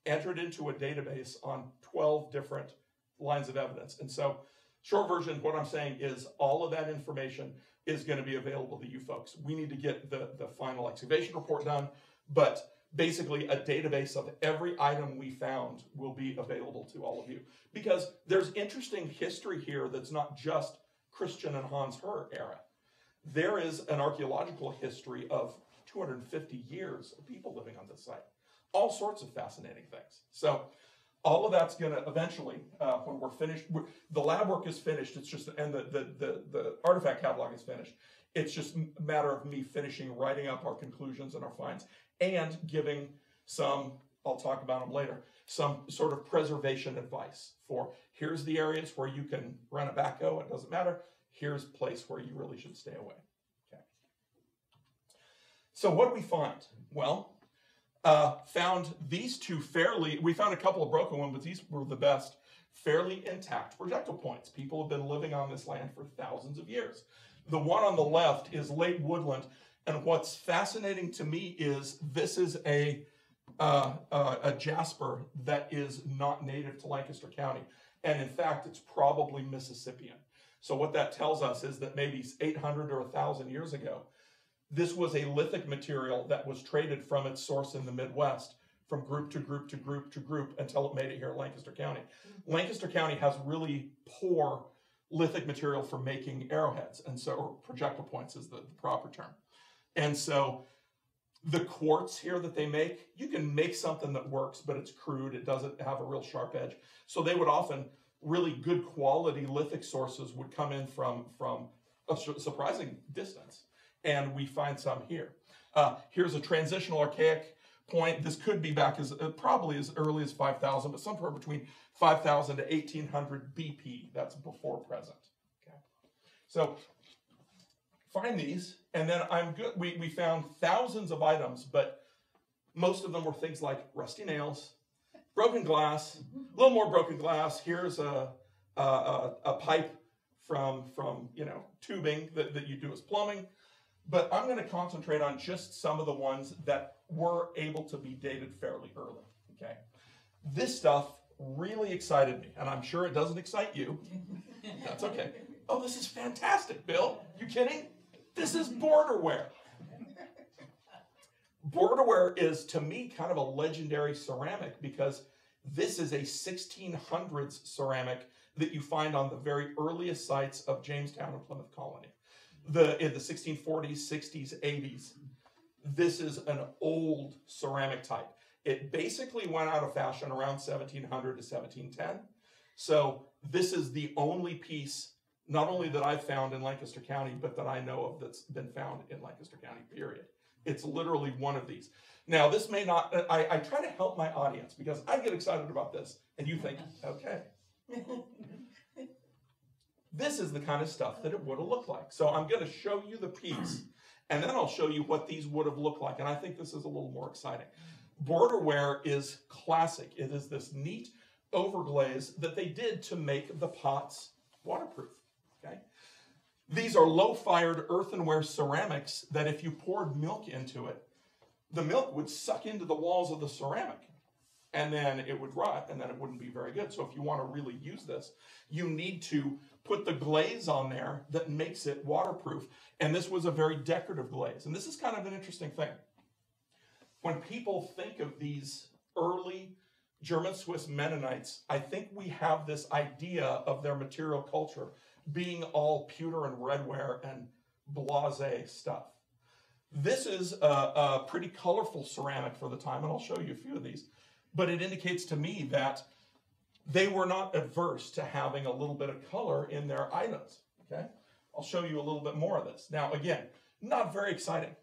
entered into a database on 12 different lines of evidence. And so, short version, what I'm saying is all of that information is going to be available to you folks. We need to get the, the final excavation report done, but basically a database of every item we found will be available to all of you. Because there's interesting history here that's not just Christian and Hans Herr era. There is an archaeological history of 250 years of people living on this site. All sorts of fascinating things. So all of that's going to eventually, uh, when we're finished, we're, the lab work is finished. It's just, and the, the, the, the artifact catalog is finished. It's just a matter of me finishing writing up our conclusions and our finds and giving some, I'll talk about them later, some sort of preservation advice for here's the areas where you can run a backhoe, it doesn't matter. Here's place where you really should stay away. So what we find? Well, uh, found these two fairly, we found a couple of broken ones, but these were the best, fairly intact projectile points. People have been living on this land for thousands of years. The one on the left is late woodland, and what's fascinating to me is this is a uh, uh, a jasper that is not native to Lancaster County, and in fact, it's probably Mississippian. So what that tells us is that maybe 800 or 1,000 years ago, this was a lithic material that was traded from its source in the Midwest from group to group to group to group until it made it here in Lancaster County. Mm-hmm. Lancaster County has really poor lithic material for making arrowheads, and so or projectile points is the, the proper term. And so the quartz here that they make, you can make something that works, but it's crude. It doesn't have a real sharp edge. So they would often really good quality lithic sources would come in from from a surprising distance, and we find some here. Uh, here's a transitional archaic point. This could be back as uh, probably as early as 5,000, but somewhere between 5,000 to 1800 BP. That's before present. Okay, so find these, and then I'm good. We, we found thousands of items, but most of them were things like rusty nails, broken glass, a little more broken glass. Here's a, a, a, a pipe from, from you know tubing that, that you do as plumbing. But I'm going to concentrate on just some of the ones that were able to be dated fairly early. Okay, this stuff really excited me, and I'm sure it doesn't excite you. That's okay. Oh, this is fantastic, Bill. You kidding? This is borderware. Borderware is, to me, kind of a legendary ceramic because this is a 1600s ceramic that you find on the very earliest sites of Jamestown and Plymouth Colony. The, in the 1640s, 60s, 80s. This is an old ceramic type. It basically went out of fashion around 1700 to 1710. So this is the only piece not only that I've found in Lancaster County, but that I know of that's been found in Lancaster County, period. It's literally one of these. Now, this may not, I, I try to help my audience because I get excited about this, and you think, okay. this is the kind of stuff that it would have looked like. So I'm going to show you the piece, and then I'll show you what these would have looked like. And I think this is a little more exciting. Borderware is classic. It is this neat overglaze that they did to make the pots waterproof. Okay? These are low fired earthenware ceramics that if you poured milk into it, the milk would suck into the walls of the ceramic. And then it would rot, and then it wouldn't be very good. So if you want to really use this, you need to put the glaze on there that makes it waterproof. And this was a very decorative glaze. And this is kind of an interesting thing. When people think of these early German Swiss Mennonites, I think we have this idea of their material culture being all pewter and redware and blase stuff. This is a, a pretty colorful ceramic for the time, and I'll show you a few of these. But it indicates to me that they were not adverse to having a little bit of color in their items. Okay, I'll show you a little bit more of this. Now, again, not very exciting.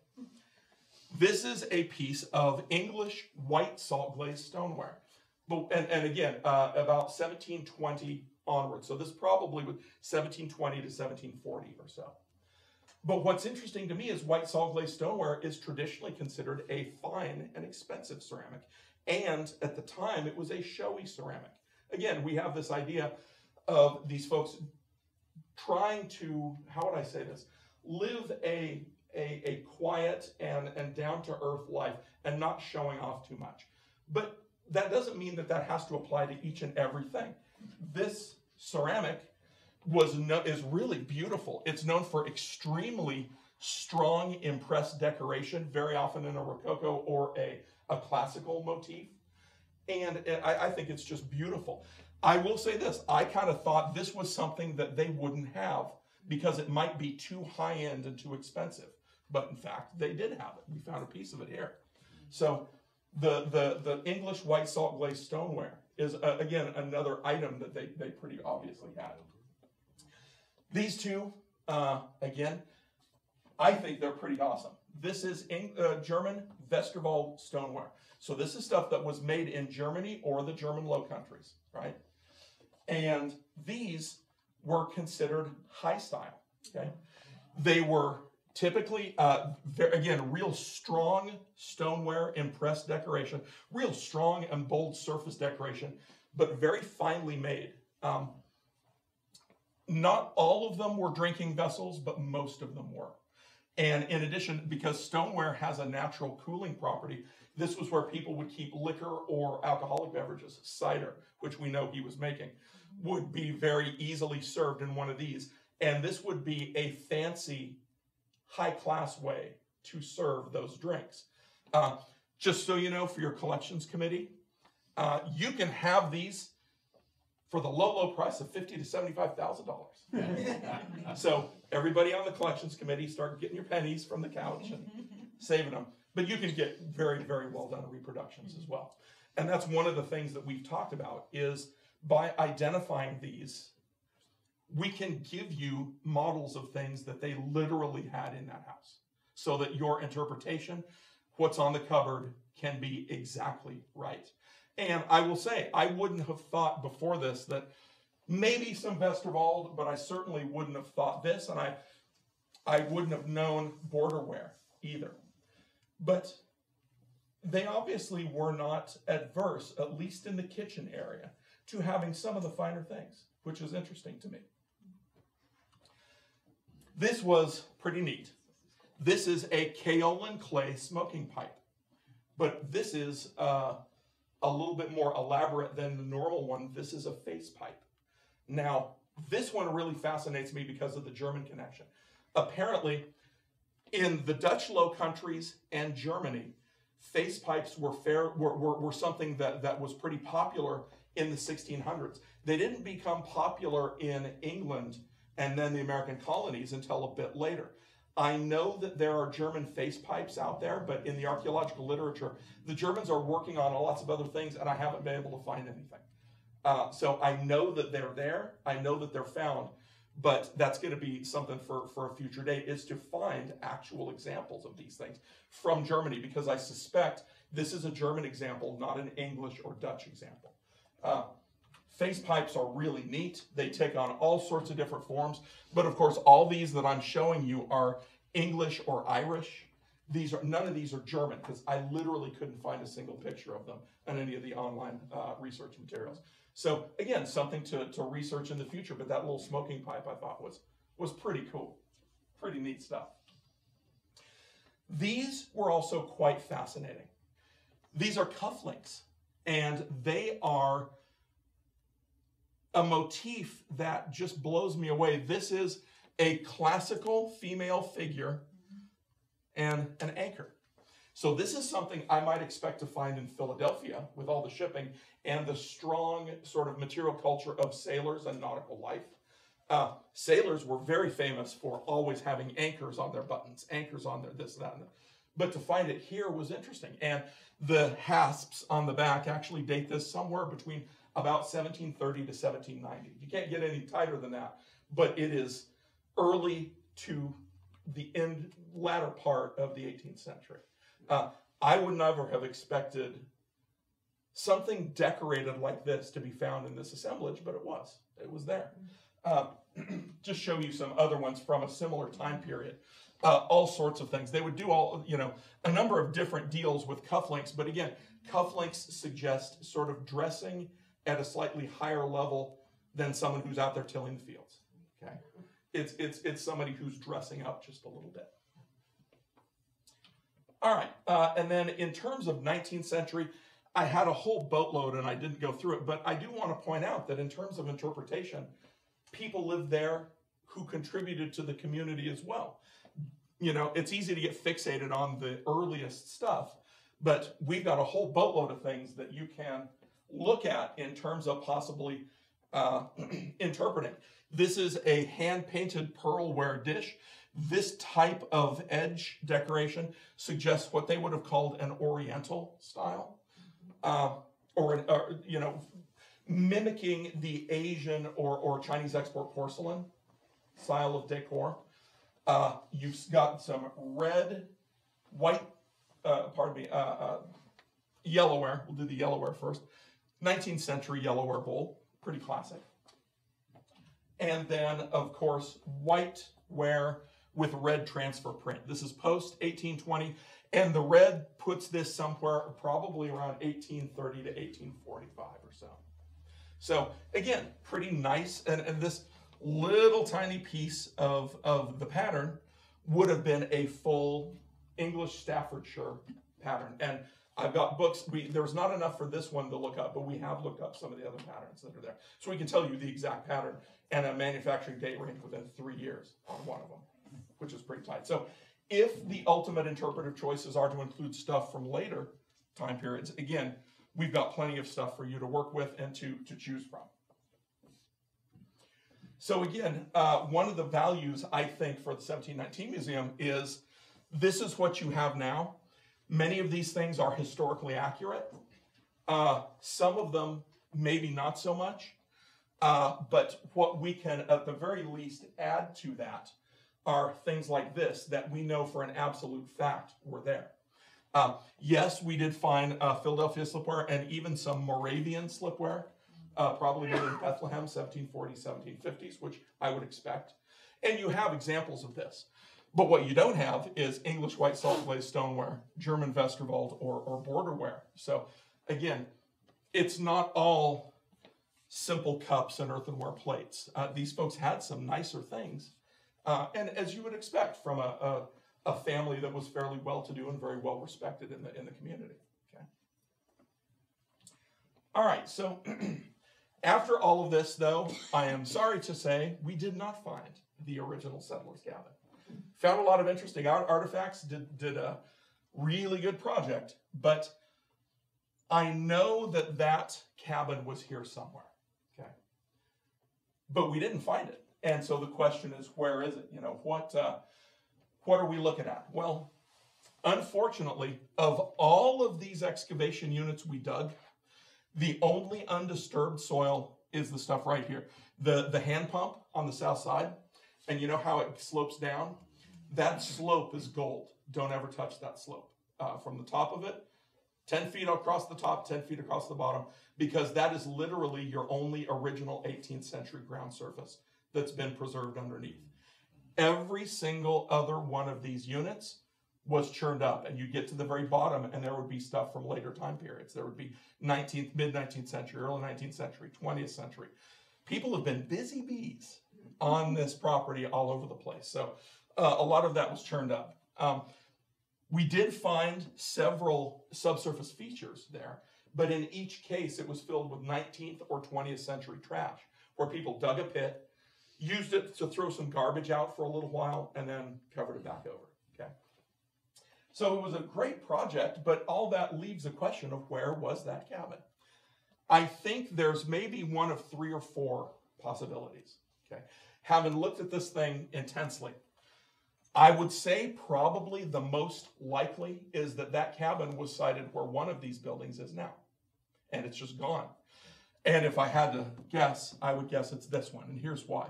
This is a piece of English white salt glazed stoneware. But, and, and again, uh, about 1720 onward. So this probably was 1720 to 1740 or so. But what's interesting to me is white salt glazed stoneware is traditionally considered a fine and expensive ceramic. And at the time, it was a showy ceramic. Again, we have this idea of these folks trying to, how would I say this, live a, a, a quiet and, and down to earth life and not showing off too much. But that doesn't mean that that has to apply to each and everything. This ceramic was no, is really beautiful. It's known for extremely strong impressed decoration, very often in a rococo or a, a classical motif. And I, I think it's just beautiful. I will say this I kind of thought this was something that they wouldn't have because it might be too high end and too expensive. But in fact, they did have it. We found a piece of it here. So the, the, the English white salt glazed stoneware is, uh, again, another item that they, they pretty obviously had. These two, uh, again, I think they're pretty awesome. This is uh, German Westerwald stoneware. So this is stuff that was made in Germany or the German Low Countries, right? And these were considered high style. Okay, they were typically, uh, again, real strong stoneware impressed decoration, real strong and bold surface decoration, but very finely made. Um, not all of them were drinking vessels, but most of them were. And in addition, because stoneware has a natural cooling property, this was where people would keep liquor or alcoholic beverages, cider, which we know he was making, would be very easily served in one of these. And this would be a fancy, high class way to serve those drinks. Uh, just so you know, for your collections committee, uh, you can have these for the low, low price of fifty to seventy-five thousand dollars. so everybody on the collections committee, start getting your pennies from the couch and saving them. But you can get very, very well done reproductions as well. And that's one of the things that we've talked about is by identifying these, we can give you models of things that they literally had in that house so that your interpretation, what's on the cupboard, can be exactly right. And I will say, I wouldn't have thought before this that maybe some Westerwald, but I certainly wouldn't have thought this, and I, I wouldn't have known borderware either. But they obviously were not adverse, at least in the kitchen area, to having some of the finer things, which is interesting to me. This was pretty neat. This is a kaolin clay smoking pipe, but this is uh, a little bit more elaborate than the normal one. This is a face pipe. Now, this one really fascinates me because of the German connection. Apparently, in the Dutch Low Countries and Germany, face pipes were, fair, were, were, were something that, that was pretty popular in the 1600s. They didn't become popular in England and then the American colonies until a bit later. I know that there are German face pipes out there, but in the archaeological literature, the Germans are working on lots of other things, and I haven't been able to find anything. Uh, so I know that they're there. I know that they're found, but that's going to be something for, for a future date is to find actual examples of these things from Germany, because I suspect this is a German example, not an English or Dutch example. Uh, Face pipes are really neat. They take on all sorts of different forms. But of course, all these that I'm showing you are English or Irish. These are none of these are German because I literally couldn't find a single picture of them on any of the online uh, research materials. So again, something to, to research in the future. But that little smoking pipe I thought was was pretty cool, pretty neat stuff. These were also quite fascinating. These are cufflinks. and they are a motif that just blows me away. This is a classical female figure and an anchor. So this is something I might expect to find in Philadelphia with all the shipping and the strong sort of material culture of sailors and nautical life. Uh, sailors were very famous for always having anchors on their buttons, anchors on their this, that, and that. But to find it here was interesting. And the hasps on the back actually date this somewhere between about 1730 to 1790. You can't get any tighter than that, but it is early to the end, latter part of the 18th century. Uh, I would never have expected something decorated like this to be found in this assemblage, but it was. It was there. Uh, just show you some other ones from a similar time period. Uh, all sorts of things. They would do all, you know, a number of different deals with cufflinks, but again, cufflinks suggest sort of dressing at a slightly higher level than someone who's out there tilling the fields. Okay, it's it's it's somebody who's dressing up just a little bit. All right, uh, and then in terms of 19th century, I had a whole boatload and I didn't go through it, but I do want to point out that in terms of interpretation, people lived there who contributed to the community as well. You know, it's easy to get fixated on the earliest stuff, but we've got a whole boatload of things that you can look at in terms of possibly uh, interpreting. This is a hand painted pearlware dish. This type of edge decoration suggests what they would have called an Oriental style, uh, or, or you know, mimicking the Asian or, or Chinese export porcelain style of decor. Uh, you've got some red, white, uh, pardon me, uh, uh, yellowware. We'll do the yellowware first. 19th century yellowware bowl, pretty classic. And then, of course, white ware with red transfer print. This is post 1820, and the red puts this somewhere probably around 1830 to 1845 or so. So again, pretty nice, and, and this little tiny piece of, of the pattern would have been a full English Staffordshire pattern. And I've got books. We there's not enough for this one to look up, but we have looked up some of the other patterns that are there, so we can tell you the exact pattern and a manufacturing date range within three years on one of them, which is pretty tight. So, if the ultimate interpretive choices are to include stuff from later time periods, again, we've got plenty of stuff for you to work with and to to choose from. So again, uh, one of the values I think for the 1719 Museum is this is what you have now Many of these things are historically accurate. Uh, some of them, maybe not so much. Uh, but what we can, at the very least, add to that are things like this that we know for an absolute fact were there. Uh, yes, we did find Philadelphia slipware and even some Moravian slipware, uh, probably made in Bethlehem, 1740s, 1750s, which I would expect. And you have examples of this. But what you don't have is English white salt glazed stoneware, German Westerwald, or, or borderware. So again, it's not all simple cups and earthenware plates. Uh, these folks had some nicer things. Uh, and as you would expect from a, a, a family that was fairly well to do and very well respected in the, in the community. Okay. All right, so after all of this, though, I am sorry to say we did not find the original settlers' cabin found a lot of interesting art- artifacts, did, did a really good project, but I know that that cabin was here somewhere. Okay. But we didn't find it. And so the question is, where is it? You know, what, uh, what are we looking at? Well, unfortunately, of all of these excavation units we dug, the only undisturbed soil is the stuff right here. The, the hand pump on the south side, and you know how it slopes down? That slope is gold. Don't ever touch that slope. Uh, from the top of it, 10 feet across the top, 10 feet across the bottom, because that is literally your only original 18th century ground surface that's been preserved underneath. Every single other one of these units was churned up, and you get to the very bottom, and there would be stuff from later time periods. There would be 19th, mid 19th century, early 19th century, 20th century. People have been busy bees on this property all over the place. So uh, a lot of that was churned up. Um, we did find several subsurface features there, but in each case, it was filled with 19th or 20th century trash, where people dug a pit, used it to throw some garbage out for a little while, and then covered it back over. Okay. So it was a great project, but all that leaves a question of where was that cabin? I think there's maybe one of three or four possibilities. Okay. Having looked at this thing intensely, I would say probably the most likely is that that cabin was sited where one of these buildings is now. And it's just gone. And if I had to guess, I would guess it's this one. And here's why.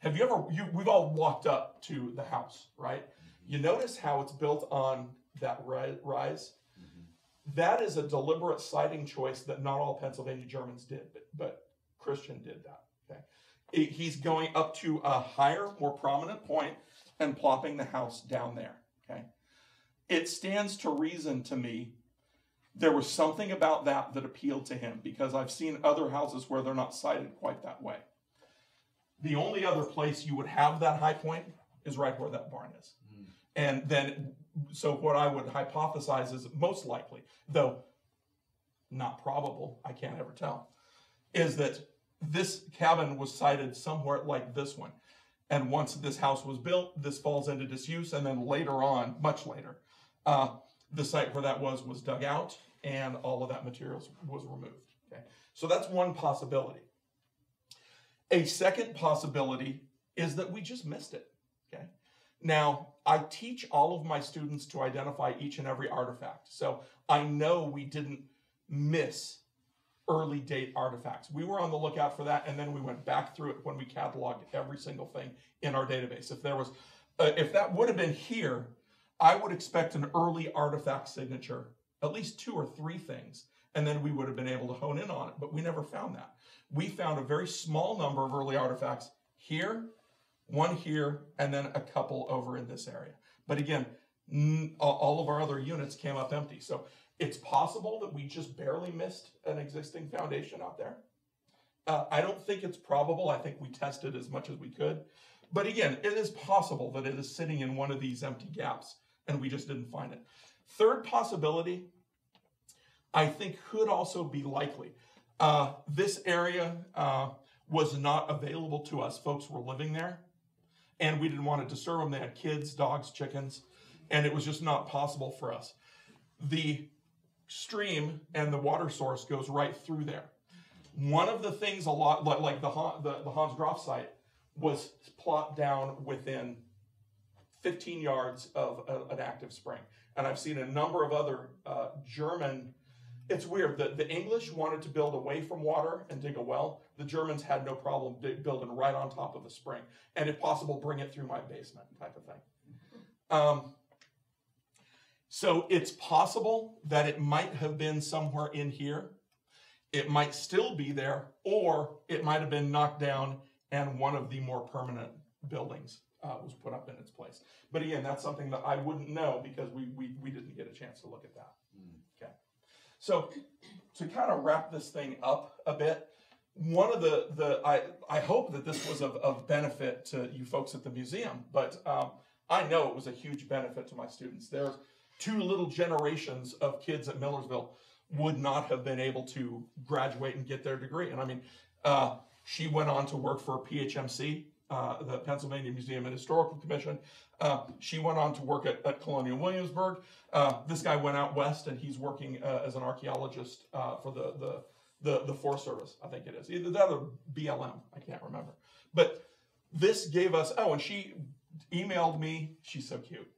Have you ever, you, we've all walked up to the house, right? Mm-hmm. You notice how it's built on that rise? Mm-hmm. That is a deliberate siting choice that not all Pennsylvania Germans did, but, but Christian did that. Okay. He- He's going up to a higher, more prominent point and plopping the house down there. Okay. It stands to reason to me there was something about that that appealed to him because I've seen other houses where they're not sited quite that way. The only other place you would have that high point is right where that barn is. Hmm. And then, so what I would hypothesize is most likely, though not probable, I can't ever tell, is that this cabin was sited somewhere like this one. And once this house was built, this falls into disuse, and then later on, much later, uh, the site where that was was dug out, and all of that material was removed. Okay, so that's one possibility. A second possibility is that we just missed it. Okay, now I teach all of my students to identify each and every artifact, so I know we didn't miss early date artifacts. We were on the lookout for that, and then we went back through it when we cataloged every single thing in our database. If there was, uh, if that would have been here, I would expect an early artifact signature, at least two or three things, and then we would have been able to hone in on it. But we never found that. We found a very small number of early artifacts here, one here, and then a couple over in this area. But again, all- of our other units came up empty. So it's possible that we just barely missed an existing foundation out there. Uh, I don't think it's probable. I think we tested as much as we could. But again, it is possible that it is sitting in one of these empty gaps and we just didn't find it. Third possibility, I think could also be likely. Uh, this area uh, was not available to us. Folks were living there and we didn't want to disturb them. They had kids, dogs, chickens, and it was just not possible for us. The stream and the water source goes right through there. One of the things a lot like, the, the the Hans Groff site was plopped down within 15 yards of a- an active spring, and I've seen a number of other uh, German. It's weird. The, the English wanted to build away from water and dig a well. The Germans had no problem building right on top of a spring, and if possible, bring it through my basement type of thing. Um, so it's possible that it might have been somewhere in here. It might still be there, or it might have been knocked down and one of the more permanent buildings uh, was put up in its place. But again, that's something that I wouldn't know because we, we, we didn't get a chance to look at that. Okay. So to kind of wrap this thing up a bit, one of the, the I, I hope that this was of, of benefit to you folks at the museum, but um, I know it was a huge benefit to my students. There's two little generations of kids at Millersville would not have been able to graduate and get their degree. And I mean, uh, she went on to work for PHMC, uh, the Pennsylvania Museum and Historical Commission. Uh, she went on to work at, at Colonial Williamsburg. Uh, this guy went out west and he's working uh, as an archaeologist uh, for the, the, the, the Forest Service, I think it is. Either that or BLM, I can't remember. But this gave us, oh, and she emailed me. She's so cute.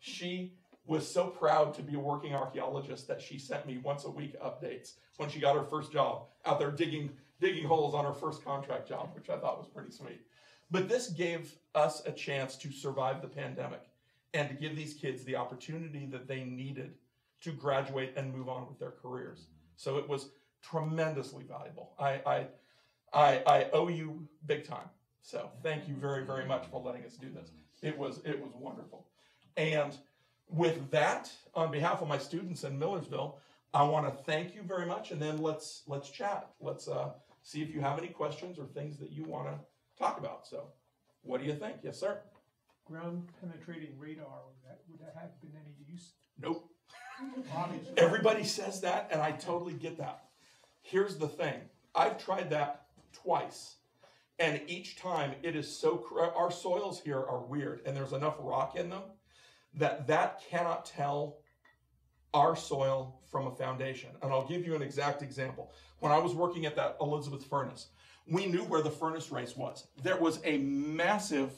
She was so proud to be a working archaeologist that she sent me once a week updates when she got her first job out there digging digging holes on her first contract job, which I thought was pretty sweet. But this gave us a chance to survive the pandemic and to give these kids the opportunity that they needed to graduate and move on with their careers. So it was tremendously valuable. I I I, I owe you big time. So thank you very very much for letting us do this. It was it was wonderful. And with that, on behalf of my students in Millersville, I want to thank you very much, and then let's let's chat. Let's uh, see if you have any questions or things that you want to talk about. So, what do you think? Yes, sir.
Ground penetrating radar, would that, would that have been any use?
Nope.
Obviously.
Everybody says that, and I totally get that. Here's the thing I've tried that twice. And each time it is so, cr- our soils here are weird, and there's enough rock in them that that cannot tell our soil from a foundation. And I'll give you an exact example. When I was working at that Elizabeth furnace, we knew where the furnace race was. There was a massive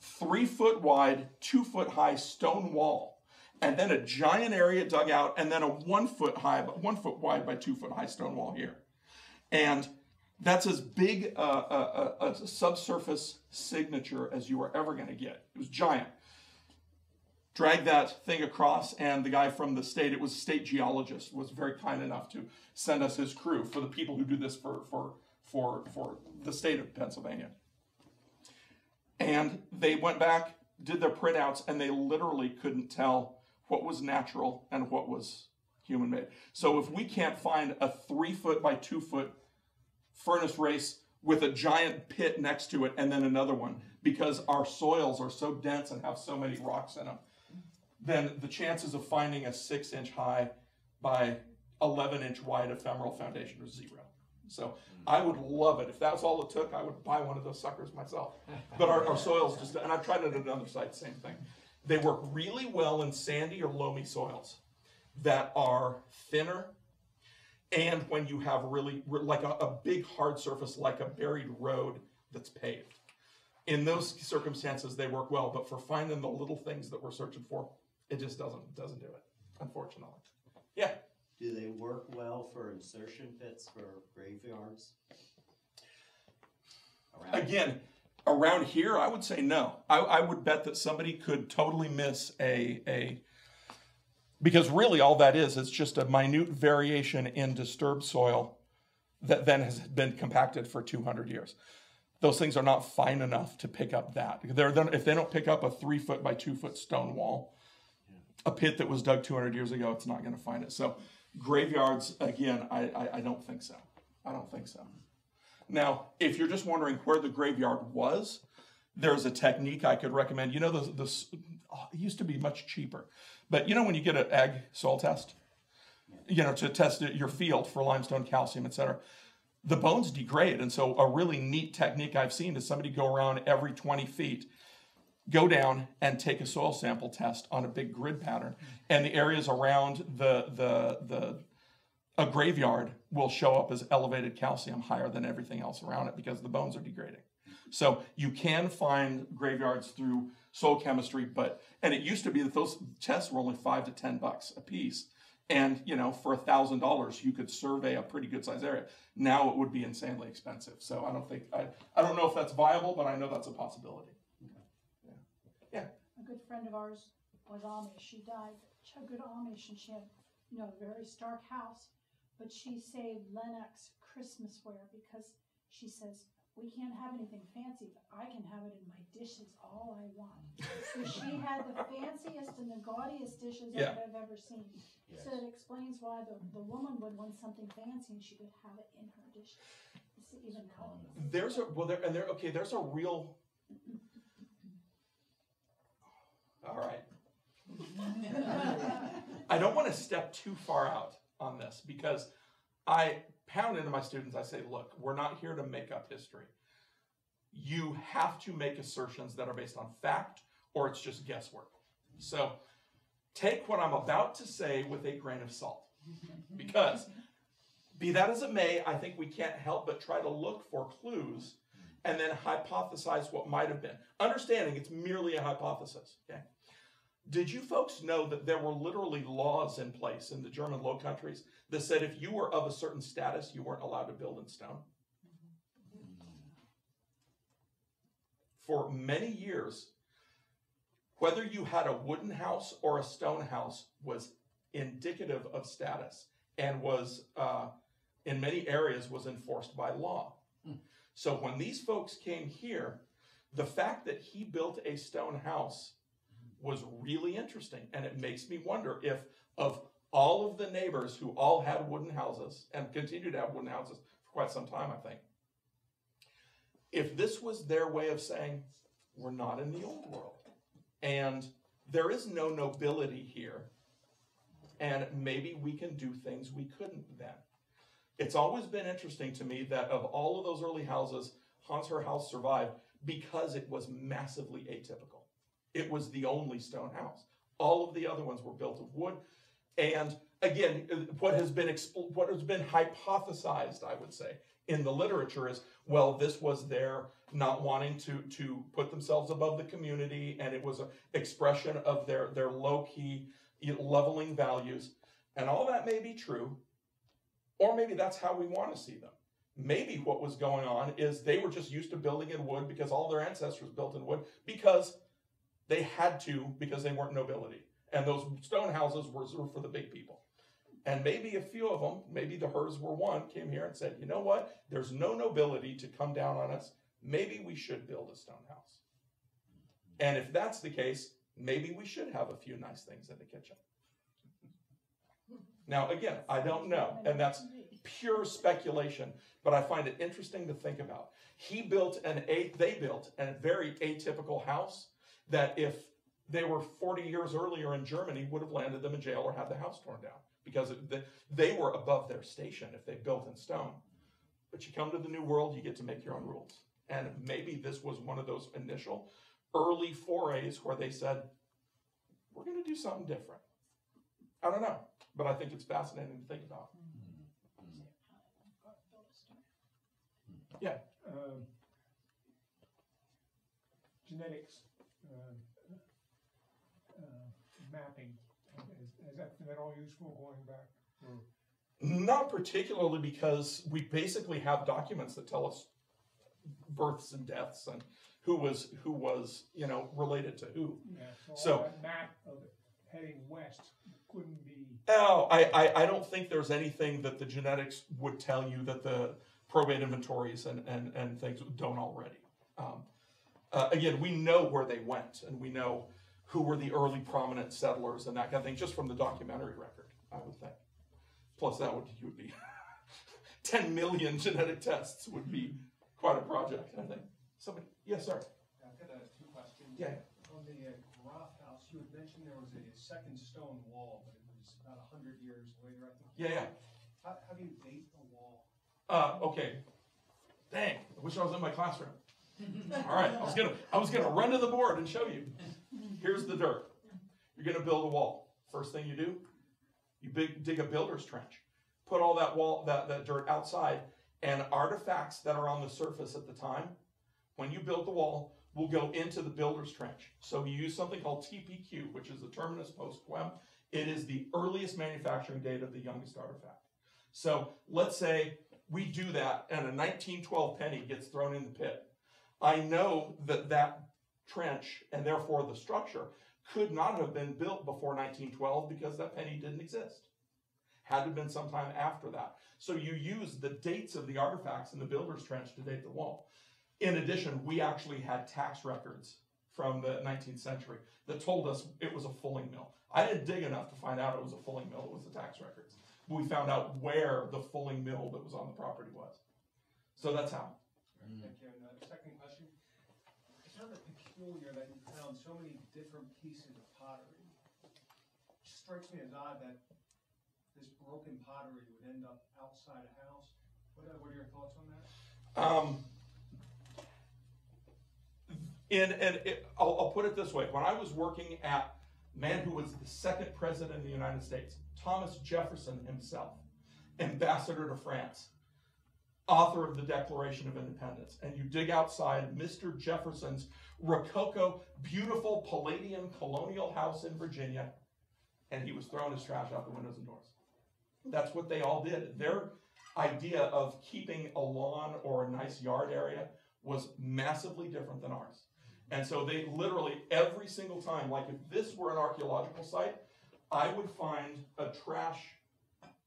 three foot wide, two foot high stone wall, and then a giant area dug out, and then a one foot high, but one foot wide by two foot high stone wall here. And that's as big a, a, a, a subsurface signature as you are ever going to get. It was giant. Drag that thing across, and the guy from the state, it was a state geologist, was very kind enough to send us his crew for the people who do this for, for, for, for the state of Pennsylvania. And they went back, did their printouts, and they literally couldn't tell what was natural and what was human made. So if we can't find a three foot by two foot furnace race with a giant pit next to it and then another one because our soils are so dense and have so many rocks in them, then the chances of finding a six inch high by 11 inch wide ephemeral foundation are zero. So I would love it. If that's all it took, I would buy one of those suckers myself. But our, our soils just, and I've tried it at another site, same thing. They work really well in sandy or loamy soils that are thinner and when you have really like a, a, big hard surface like a buried road that's paved in those circumstances they work well but for finding the little things that we're searching for it just doesn't doesn't do it unfortunately. Yeah.
Do they work well for insertion pits for graveyards? Around-
again around here i would say no. I, I would bet that somebody could totally miss a a because really all that is is just a minute variation in disturbed soil that then has been compacted for 200 years. Those things are not fine enough to pick up that. They're, they're- if they don't pick up a three foot by two foot stone wall a pit that was dug 200 years ago it's not going to find it. So graveyards again I, I i don't think so. I don't think so. Now if you're just wondering where the graveyard was there's a technique I could recommend. You know, the oh, it used to be much cheaper, but you know when you get an ag soil test, you know to test your field for limestone, calcium, etc. The bones degrade, and so a really neat technique I've seen is somebody go around every 20 feet, go down and take a soil sample test on a big grid pattern, mm-hmm. and the areas around the the the a graveyard will show up as elevated calcium higher than everything else around it because the bones are degrading. So you can find graveyards through soil chemistry, but and it used to be that those tests were only five to ten bucks a piece. And you know, for a thousand dollars, you could survey a pretty good sized area. Now it would be insanely expensive. So I don't think I I don't know if that's viable, but I know that's a possibility.
A good friend of ours was Amish. She died, she had good Amish and she had, you know, a very stark house. But she saved Lenox Christmas ware because she says, we can't have anything fancy, but I can have it in my dishes all I want. So she had the fanciest and the gaudiest dishes
Yeah.
that I've ever seen. So it explains why the, the woman would want something fancy and she could have it in her dish. It's even now.
There's a well there and there okay, there's a real all right. I don't want to step too far out on this because I pound into my students, I say, look, we're not here to make up history. You have to make assertions that are based on fact or it's just guesswork. So take what I'm about to say with a grain of salt. Because be that as it may, I think we can't help but try to look for clues and then hypothesize what might have been. Understanding it's merely a hypothesis. Okay. Did you folks know that there were literally laws in place in the German Low Countries that said if you were of a certain status, you weren't allowed to build in stone? For many years, whether you had a wooden house or a stone house was indicative of status and was, uh, in many areas, was enforced by law. So when these folks came here, the fact that he built a stone house was really interesting. And it makes me wonder if, of all of the neighbors who all had wooden houses and continue to have wooden houses for quite some time, I think, if this was their way of saying, we're not in the old world, and there is no nobility here, and maybe we can do things we couldn't then. It's always been interesting to me that of all of those early houses, Hans Herr house survived because it was massively atypical. It was the only stone house. All of the other ones were built of wood. And again, what has been what has been hypothesized, I would say, in the literature is, well, this was their not wanting to to put themselves above the community, and it was an expression of their their low key leveling values, and all that may be true, or maybe that's how we want to see them. Maybe what was going on is they were just used to building in wood because all their ancestors built in wood because they had to because they weren't nobility. And those stone houses were reserved for the big people. And maybe a few of them, maybe the Herrs were one, came here and said, you know what? There's no nobility to come down on us. Maybe we should build a stone house. And if that's the case, maybe we should have a few nice things in the kitchen. Now, again, I don't know. And that's pure speculation, but I find it interesting to think about. He built an a they built a very atypical house that if they were 40 years earlier in Germany would have landed them in jail or had the house torn down because they were above their station if they built in stone. But you come to the new world, you get to make your own rules. And maybe this was one of those initial early forays where they said, we're going to do something different. I don't know, but I think it's fascinating to think about. Yeah.
Um, Genetics, um, uh, mapping, has, has that at all useful going back?
Not particularly because we basically have documents that tell us births and deaths and who was who was you know related to who.
Yeah,
So-
so all that map of heading west couldn't be,
Oh, I, I I don't think there's anything that the genetics would tell you that the probate inventories and and and things don't already. Um, uh, again, we know where they went and we know who were the early prominent settlers and that kind of thing just from the documentary record. I would think. Plus, that would you would be ten million genetic tests would be quite a project. I think. Somebody, yes, sir.
I've got uh, two questions.
Yeah.
On the uh, Groff house, you had mentioned there was a second stone wall, but it was about a hundred years later, I think.
Yeah, yeah.
How, how do you date a wall?
Uh, okay. Dang, I wish I was in my classroom. All right, I was gonna, I was gonna run to the board and show you. Here's the dirt. You're gonna build a wall. First thing you do, you big, dig a builder's trench. Put all that wall, that, that dirt outside, and artifacts that are on the surface at the time, when you build the wall, will go into the builder's trench. So you use something called TPQ, which is the terminus post quem. It is the earliest manufacturing date of the youngest artifact. So let's say we do that and a 1912 penny gets thrown in the pit. I know that that trench and therefore the structure could not have been built before 1912 because that penny didn't exist. Had to have been sometime after that. So you use the dates of the artifacts in the builder's trench to date the wall. In addition, we actually had tax records from the 19th century that told us it was a fulling mill. I didn't dig enough to find out it was a fulling mill, it was the tax records. But we found out where the fulling mill that was on the property was. So that's how.
Thank you. And uh, second question, rather peculiar that you found so many different pieces of pottery. It strikes me as odd that this broken pottery would end up outside a house. What are, what are your thoughts on that?
Um, in, and it, I'll, I'll put it this way. When I was working at man who was the second president of the United States, Thomas Jefferson himself, ambassador to France, author of the Declaration of Independence, and you dig outside Mr. Jefferson's Rococo, beautiful Palladian colonial house in Virginia, and he was throwing his trash out the windows and doors. That's what they all did. Their idea of keeping a lawn or a nice yard area was massively different than ours. And so they literally, every single time, like if this were an archaeological site, I would find a trash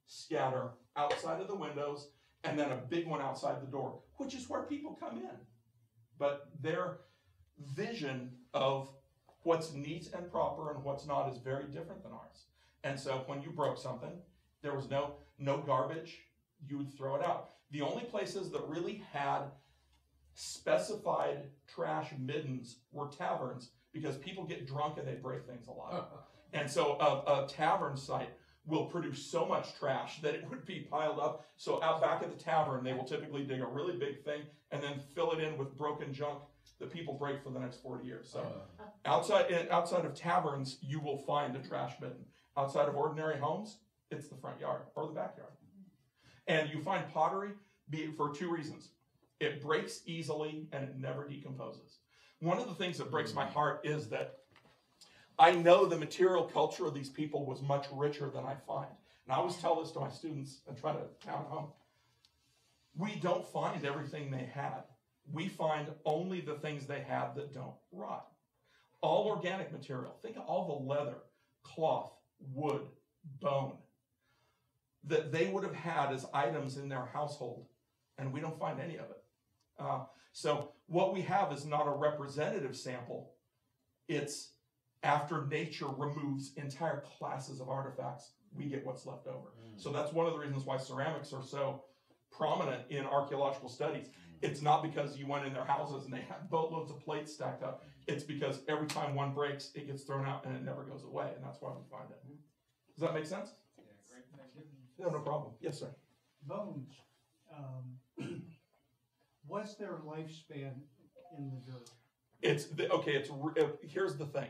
scatter outside of the windows and then a big one outside the door, which is where people come in. But their vision of what's neat and proper and what's not is very different than ours. And so when you broke something, there was no no garbage, you would throw it out. The only places that really had specified trash middens were taverns because people get drunk and they break things a lot. And so a, a tavern site will produce so much trash that it would be piled up. So out back at the tavern, they will typically dig a really big thing and then fill it in with broken junk that people break for the next 40 years. So uh-huh. outside outside of taverns, you will find a trash bin. Outside of ordinary homes, it's the front yard or the backyard. And you find pottery for two reasons. It breaks easily and it never decomposes. One of the things that breaks my hmm. heart is that I know the material culture of these people was much richer than I find. And I always tell this to my students and try to town home. We don't find everything they had. We find only the things they had that don't rot. All organic material. Think of all the leather, cloth, wood, bone that they would have had as items in their household, and we don't find any of it. Uh, so what we have is not a representative sample. It's after nature removes entire classes of artifacts, we get what's left over. So that's one of the reasons why ceramics are so prominent in archaeological studies. It's not because you went in their houses and they had boatloads of plates stacked up. It's because every time one breaks, it gets thrown out and it never goes away, and that's why we find it. Does that make sense?
Yeah, great.
No, no problem. Yes, sir.
bones, um, what's their lifespan in the dirt?
It's the, okay. It's uh, here's the thing.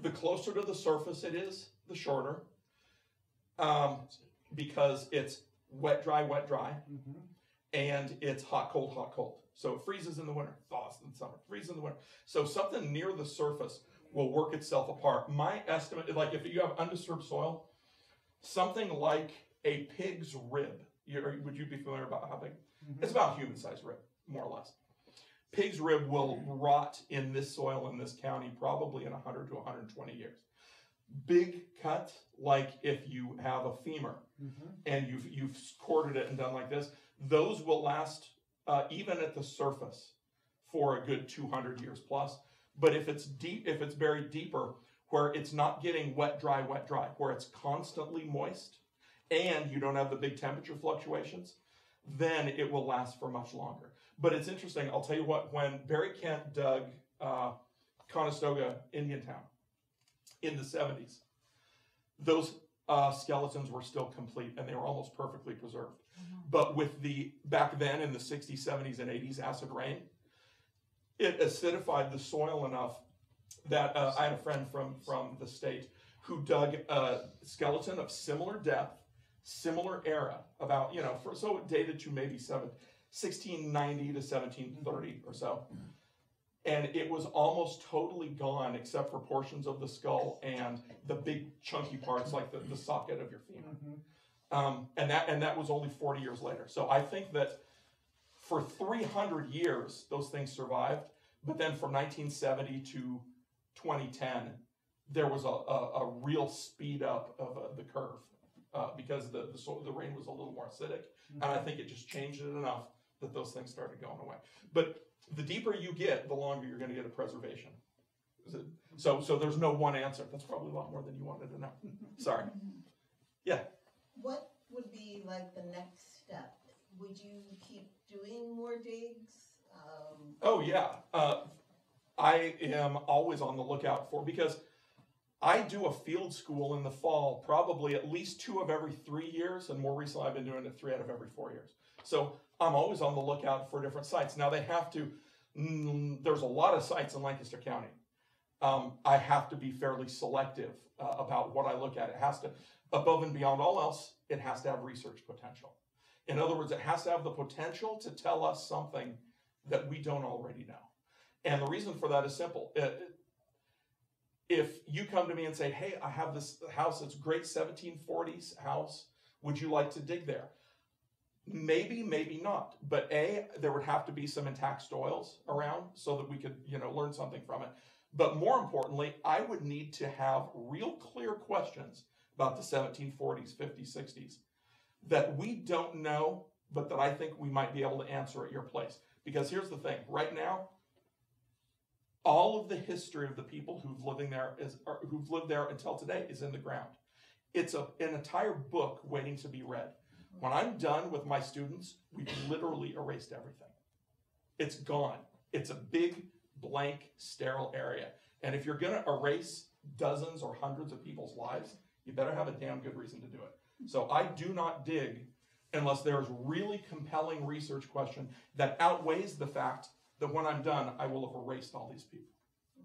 The closer to the surface it is, the shorter, um, because it's wet, dry, wet, dry,
Mm-hmm.
And it's hot, cold, hot, cold. So it freezes in the winter, thaws in the summer, freezes in the winter. So something near the surface will work itself apart. My estimate, like if you have undisturbed soil, something like a pig's rib. Would you be familiar about how big? It's about a human-sized rib, more or less. Pig's rib will rot in this soil in this county probably in 100 to 120 years. Big cut, like if you have a femur
Mm-hmm.
and you've you've corded it and done like this, those will last uh, even at the surface for a good 200 years plus. But if it's deep, if it's buried deeper, where it's not getting wet, dry, wet, dry, where it's constantly moist, and you don't have the big temperature fluctuations, then it will last for much longer. But it's interesting. I'll tell you what. When Barry Kent dug uh, Conestoga Indian Town in the 70s, those uh, skeletons were still complete and they were almost perfectly preserved. But with the back then in the 60s, 70s, and 80s acid rain, it acidified the soil enough that uh, I had a friend from from the state who dug a skeleton of similar depth, similar era, about you know, for, so it dated to maybe seven, 1690 to 1730 or so. And it was almost totally gone except for portions of the skull and the big chunky parts like the, the socket of your femur. Um, and that and that was only 40 years later. So I think that for 300 years those things survived, but then from 1970 to 2010 there was a, a, a real speed up of uh, the curve uh, because the the, the rain was a little more acidic, and I think it just changed it enough that those things started going away. But the deeper you get, the longer you're going to get a preservation. So so there's no one answer. That's probably a lot more than you wanted to know. Sorry. Yeah.
What would be like the next step? Would you keep doing more digs? Um,
Oh yeah, uh, I am always on the lookout for because I do a field school in the fall, probably at least two of every three years, and more recently I've been doing it three out of every four years. So I'm always on the lookout for different sites. Now they have to. Mm, there's a lot of sites in Lancaster County. Um, I have to be fairly selective uh, about what I look at. It has to, above and beyond all else, it has to have research potential. In other words, it has to have the potential to tell us something that we don't already know. And the reason for that is simple. It- if you come to me and say, "Hey, I have this house. It's great 1740s house. Would you like to dig there?" Maybe, maybe not. But a, there would have to be some intact soils around so that we could, you know, learn something from it. But more importantly, I would need to have real clear questions about the 1740s, 50s, 60s that we don't know, but that I think we might be able to answer at your place. Because here's the thing: right now, all of the history of the people who've living there is who've lived there until today is in the ground. It's a, an entire book waiting to be read. When I'm done with my students, we've literally erased everything. It's gone. It's a big blank sterile area. And if you're going to erase dozens or hundreds of people's lives, you better have a damn good reason to do it. So I do not dig unless there's really compelling research question that outweighs the fact that when I'm done, I will have erased all these people.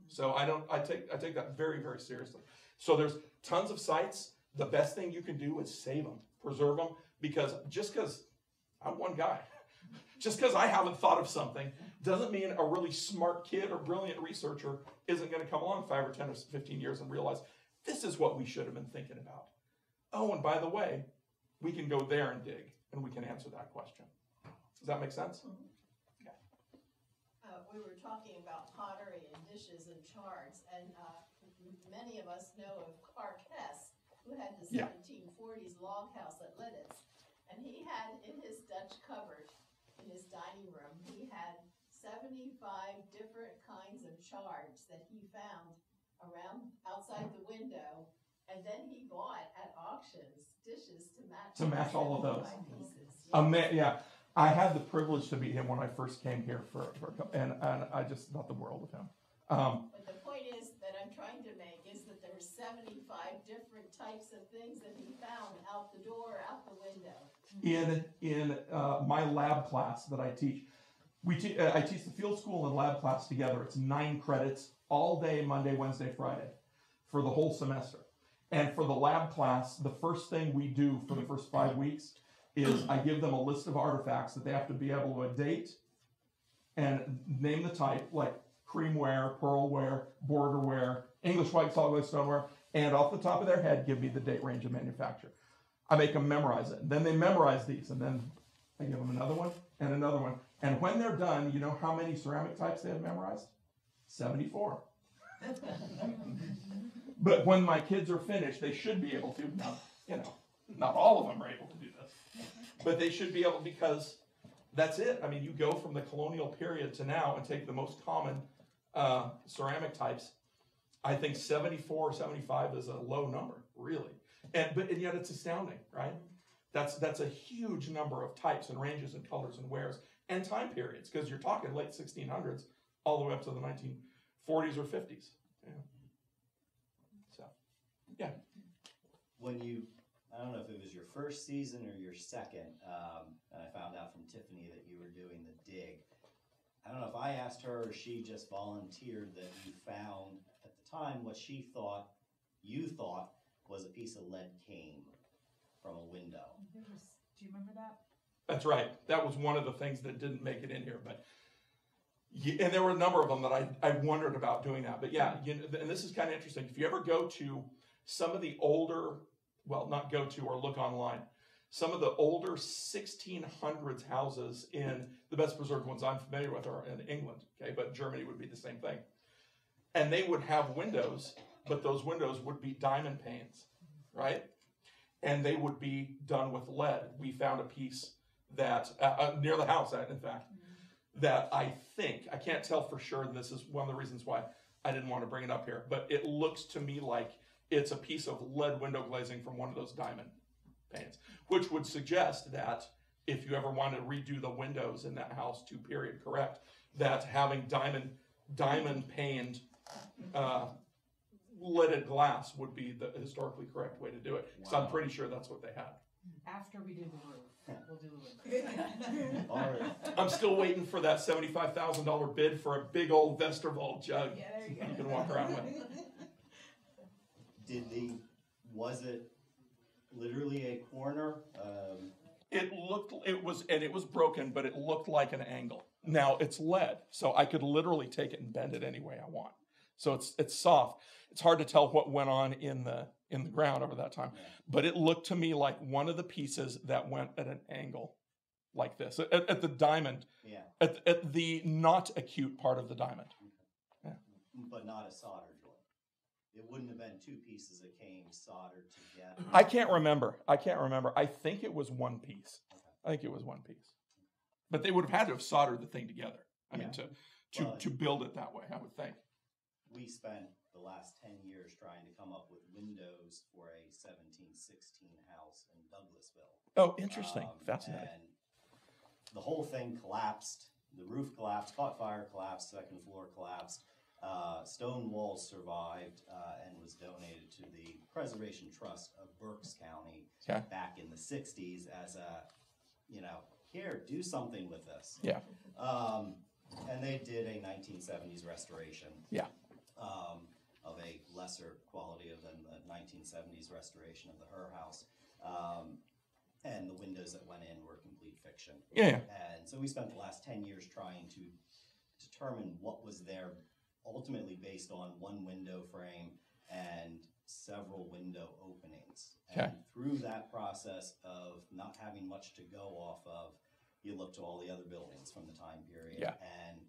So I don't, I take, I take that very, very seriously. So there's tons of sites. The best thing you can do is save them, preserve them, because just because I'm one guy, just because I haven't thought of something doesn't mean a really smart kid or brilliant researcher isn't going to come along five or 10 or 15 years and realize this is what we should have been thinking about. Oh, and by the way, we can go there and dig and we can answer that question. Does that make sense?
Uh, we were talking about pottery and dishes and shards, and, uh, many of us know of Clark Hess, who had the
Yeah.
seventeen forties log house at Lititz. And he had in his Dutch cupboard, in his dining room, he had seventy-five different kinds of shards that he found around, outside the window. And then he bought at auctions dishes to match.
To match all of those.
pieces.
A man, yeah. I had the privilege to meet him when I first came here for, for and, and I just thought the world of him. Um,
But the point is, that I'm trying to make, is that there were seventy-five different types of things that he found out the door, out the window.
In in uh, my lab class that I teach. We te- uh, I teach the field school and lab class together. It's nine credits all day, Monday, Wednesday, Friday, for the whole semester. And for the lab class, the first thing we do for the first five weeks is I give them a list of artifacts that they have to be able to date and name the type, like creamware, pearlware, borderware, English white solid stoneware, and off the top of their head, give me the date range of manufacture. I make them memorize it. and Then they memorize these, and then I give them another one and another one. And when they're done, you know how many ceramic types they have memorized? 74. But when my kids are finished, they should be able to. You know, not all of them are able to do this, but they should be able because that's it. I mean, you go from the colonial period to now and take the most common uh, ceramic types. I think 74 or 75 is a low number, really. And but and yet it's astounding, right? That's that's a huge number of types and ranges and colors and wares and time periods because you're talking late 1600s all the way up to the 1940s or 50s. Yeah. So, yeah.
When you, I don't know if it was your first season or your second, um, and I found out from Tiffany that you were doing the dig. I don't know if I asked her or she just volunteered that you found at the time what she thought, you thought was a piece of lead came from a window.
Was, do you remember that?
That's right. That was one of the things that didn't make it in here, but yeah, and there were a number of them that I, I wondered about doing that. But yeah, you know, and this is kind of interesting. If you ever go to some of the older, well, not go to or look online, some of the older 1600s houses in the best preserved ones I'm familiar with are in England, okay, but Germany would be the same thing. And they would have windows, but those windows would be diamond panes, right? And they would be done with lead. We found a piece that uh, uh, near the house, in fact, that I think I can't tell for sure. This is one of the reasons why I didn't want to bring it up here. But it looks to me like it's a piece of lead window glazing from one of those diamond panes, which would suggest that if you ever want to redo the windows in that house to period correct, that having diamond diamond paned uh, leaded glass would be the historically correct way to do it. So I'm
Wow.
pretty sure that's what they had.
After we do the roof, we'll do the roof.
All right.
I'm still waiting for that seventy-five thousand dollar bid for a big old Westerwald jug
Yeah, there you go.
you can walk around with.
Did the, was it literally a corner? Um,
It looked, it was, and it was broken, but it looked like an angle. Now it's lead, so I could literally take it and bend it any way I want. So it's it's soft. It's hard to tell what went on in the in the ground over that time, but it looked to me like one of the pieces that went at an angle, like this, at, at the diamond,
yeah,
at, at the not acute part of the diamond.
but not a solder joint. It wouldn't have been two pieces of came soldered together.
I can't remember. I can't remember. I think it was one piece. I think it was one piece. But they would have had to have soldered the thing together. I mean, to to
Well,
to build it that way. I would think.
We spent the last ten years trying to come up with windows for a seventeen sixteen house in Douglasville.
Oh, interesting.
Um,
Fascinating.
And the whole thing collapsed. The roof collapsed, caught fire, collapsed, second floor collapsed. Uh, stone walls survived uh, and was donated to the Preservation Trust of Berks County
Okay.
back in the '60s as a, you know, here, do something with this.
Yeah.
Um, and they did a 1970s restoration
Yeah.
Um, of a lesser quality of than the 1970s restoration of the Herr House. Um, and the windows that went in were complete fiction.
Yeah, yeah.
And so we spent the last 10 years trying to determine what was there, ultimately based on one window frame and several window openings.
Okay.
And through that process of not having much to go off of, you look to all the other buildings from the time period.
Yeah.
And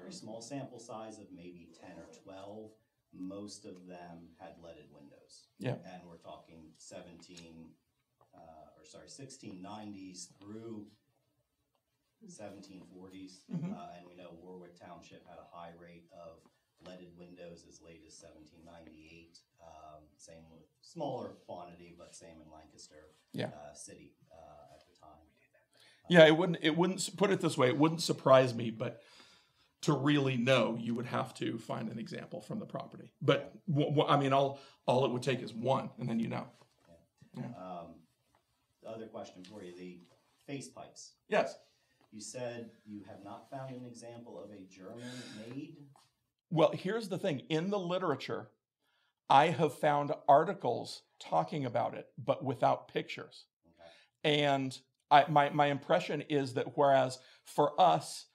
very small sample size of maybe 10 or 12. Most of them had leaded windows.
Yeah.
And we're talking 17, uh, or sorry, 1690s through 1740s.
Mhm.
Uh, and we know Warwick Township had a high rate of leaded windows as late as 1798. Um, same with smaller quantity, but same in Lancaster
Yeah.
uh, City uh, at the time.
Yeah, it wouldn't. It wouldn't put it this way. It wouldn't surprise me, but to really know, you would have to find an example from the property. But w- w- I mean, all all it would take is one, and then you know.
Um, the other question for you: the face pipes.
Yes.
You said you have not found an example of a German-made.
Well, here's the thing. In the literature, I have found articles talking about it, but without pictures.
Okay.
And I, my, my impression is that whereas for us,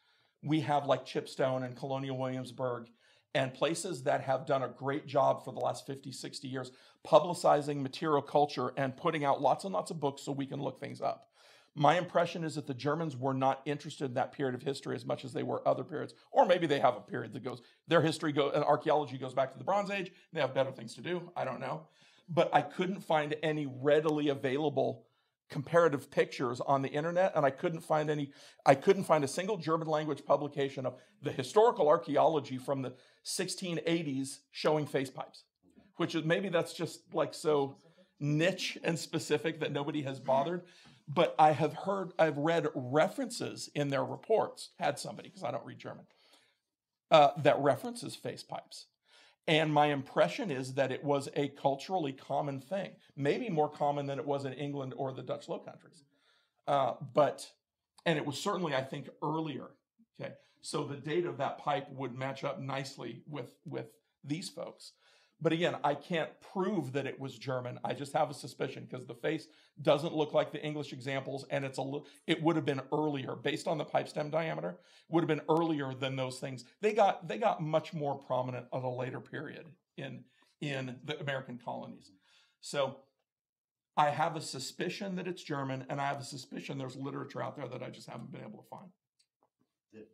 we have like Chipstone and Colonial Williamsburg and places that have done a great job for the last 50, 60 years publicizing material culture and putting out lots and lots of books so we can look things up. My impression is that the Germans were not interested in that period of history as much as they were other periods, or maybe they have a period that goes, their history go, and archaeology goes back to the Bronze Age. They have better things to do. I don't know. But I couldn't find any readily available comparative pictures on the internet and i couldn't find any i couldn't find a single german language publication of the historical archaeology from the 1680s showing face pipes which is maybe that's just like so niche and specific that nobody has bothered but i have heard i've read references in their reports had somebody because i don't read german uh, that references face pipes and my impression is that it was a culturally common thing, maybe more common than it was in England or the Dutch Low Countries. Uh, but, and it was certainly, I think, earlier. Okay. So the date of that pipe would match up nicely with, with these folks. But again, I can't prove that it was German. I just have a suspicion because the face doesn't look like the English examples, and it's a it would have been earlier based on the pipe stem diameter. Would have been earlier than those things. They got they got much more prominent at a later period in in the American colonies. So I have a suspicion that it's German, and I have a suspicion there's literature out there that I just haven't been able to find.
The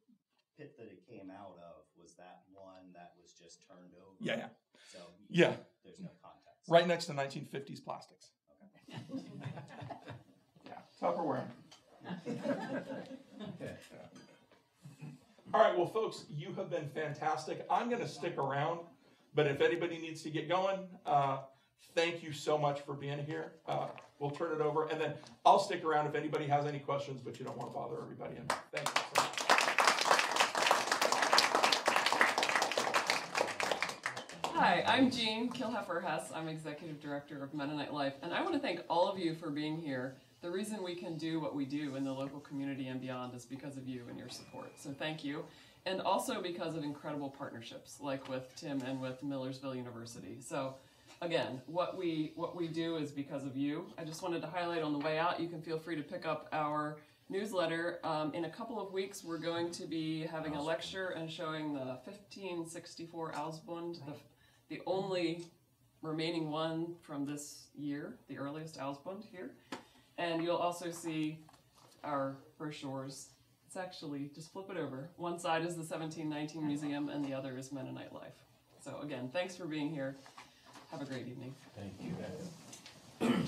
pit that it came out of was that one that was just turned over.
Yeah, yeah.
So
Yeah.
there's no context.
Right next to 1950s plastics.
Okay.
Yeah, Tupperware. All right, well, folks, you have been fantastic. I'm going to stick around, but if anybody needs to get going, uh, thank you so much for being here. Uh, we'll turn it over, and then I'll stick around if anybody has any questions, but you don't want to bother everybody. And thank you so much.
Hi, I'm Jean Kilheffer Hess. I'm Executive Director of Mennonite Life, and I want to thank all of you for being here. The reason we can do what we do in the local community and beyond is because of you and your support. So thank you. And also because of incredible partnerships like with Tim and with Millersville University. So again, what we what we do is because of you. I just wanted to highlight on the way out, you can feel free to pick up our newsletter. Um, in a couple of weeks, we're going to be having a lecture and showing the 1564 Ausbund, the the only remaining one from this year, the earliest Ausbund here. And you'll also see our brochures. It's actually, just flip it over. One side is the 1719 Museum and the other is Mennonite Life. So again, thanks for being here. Have a great evening.
Thank you.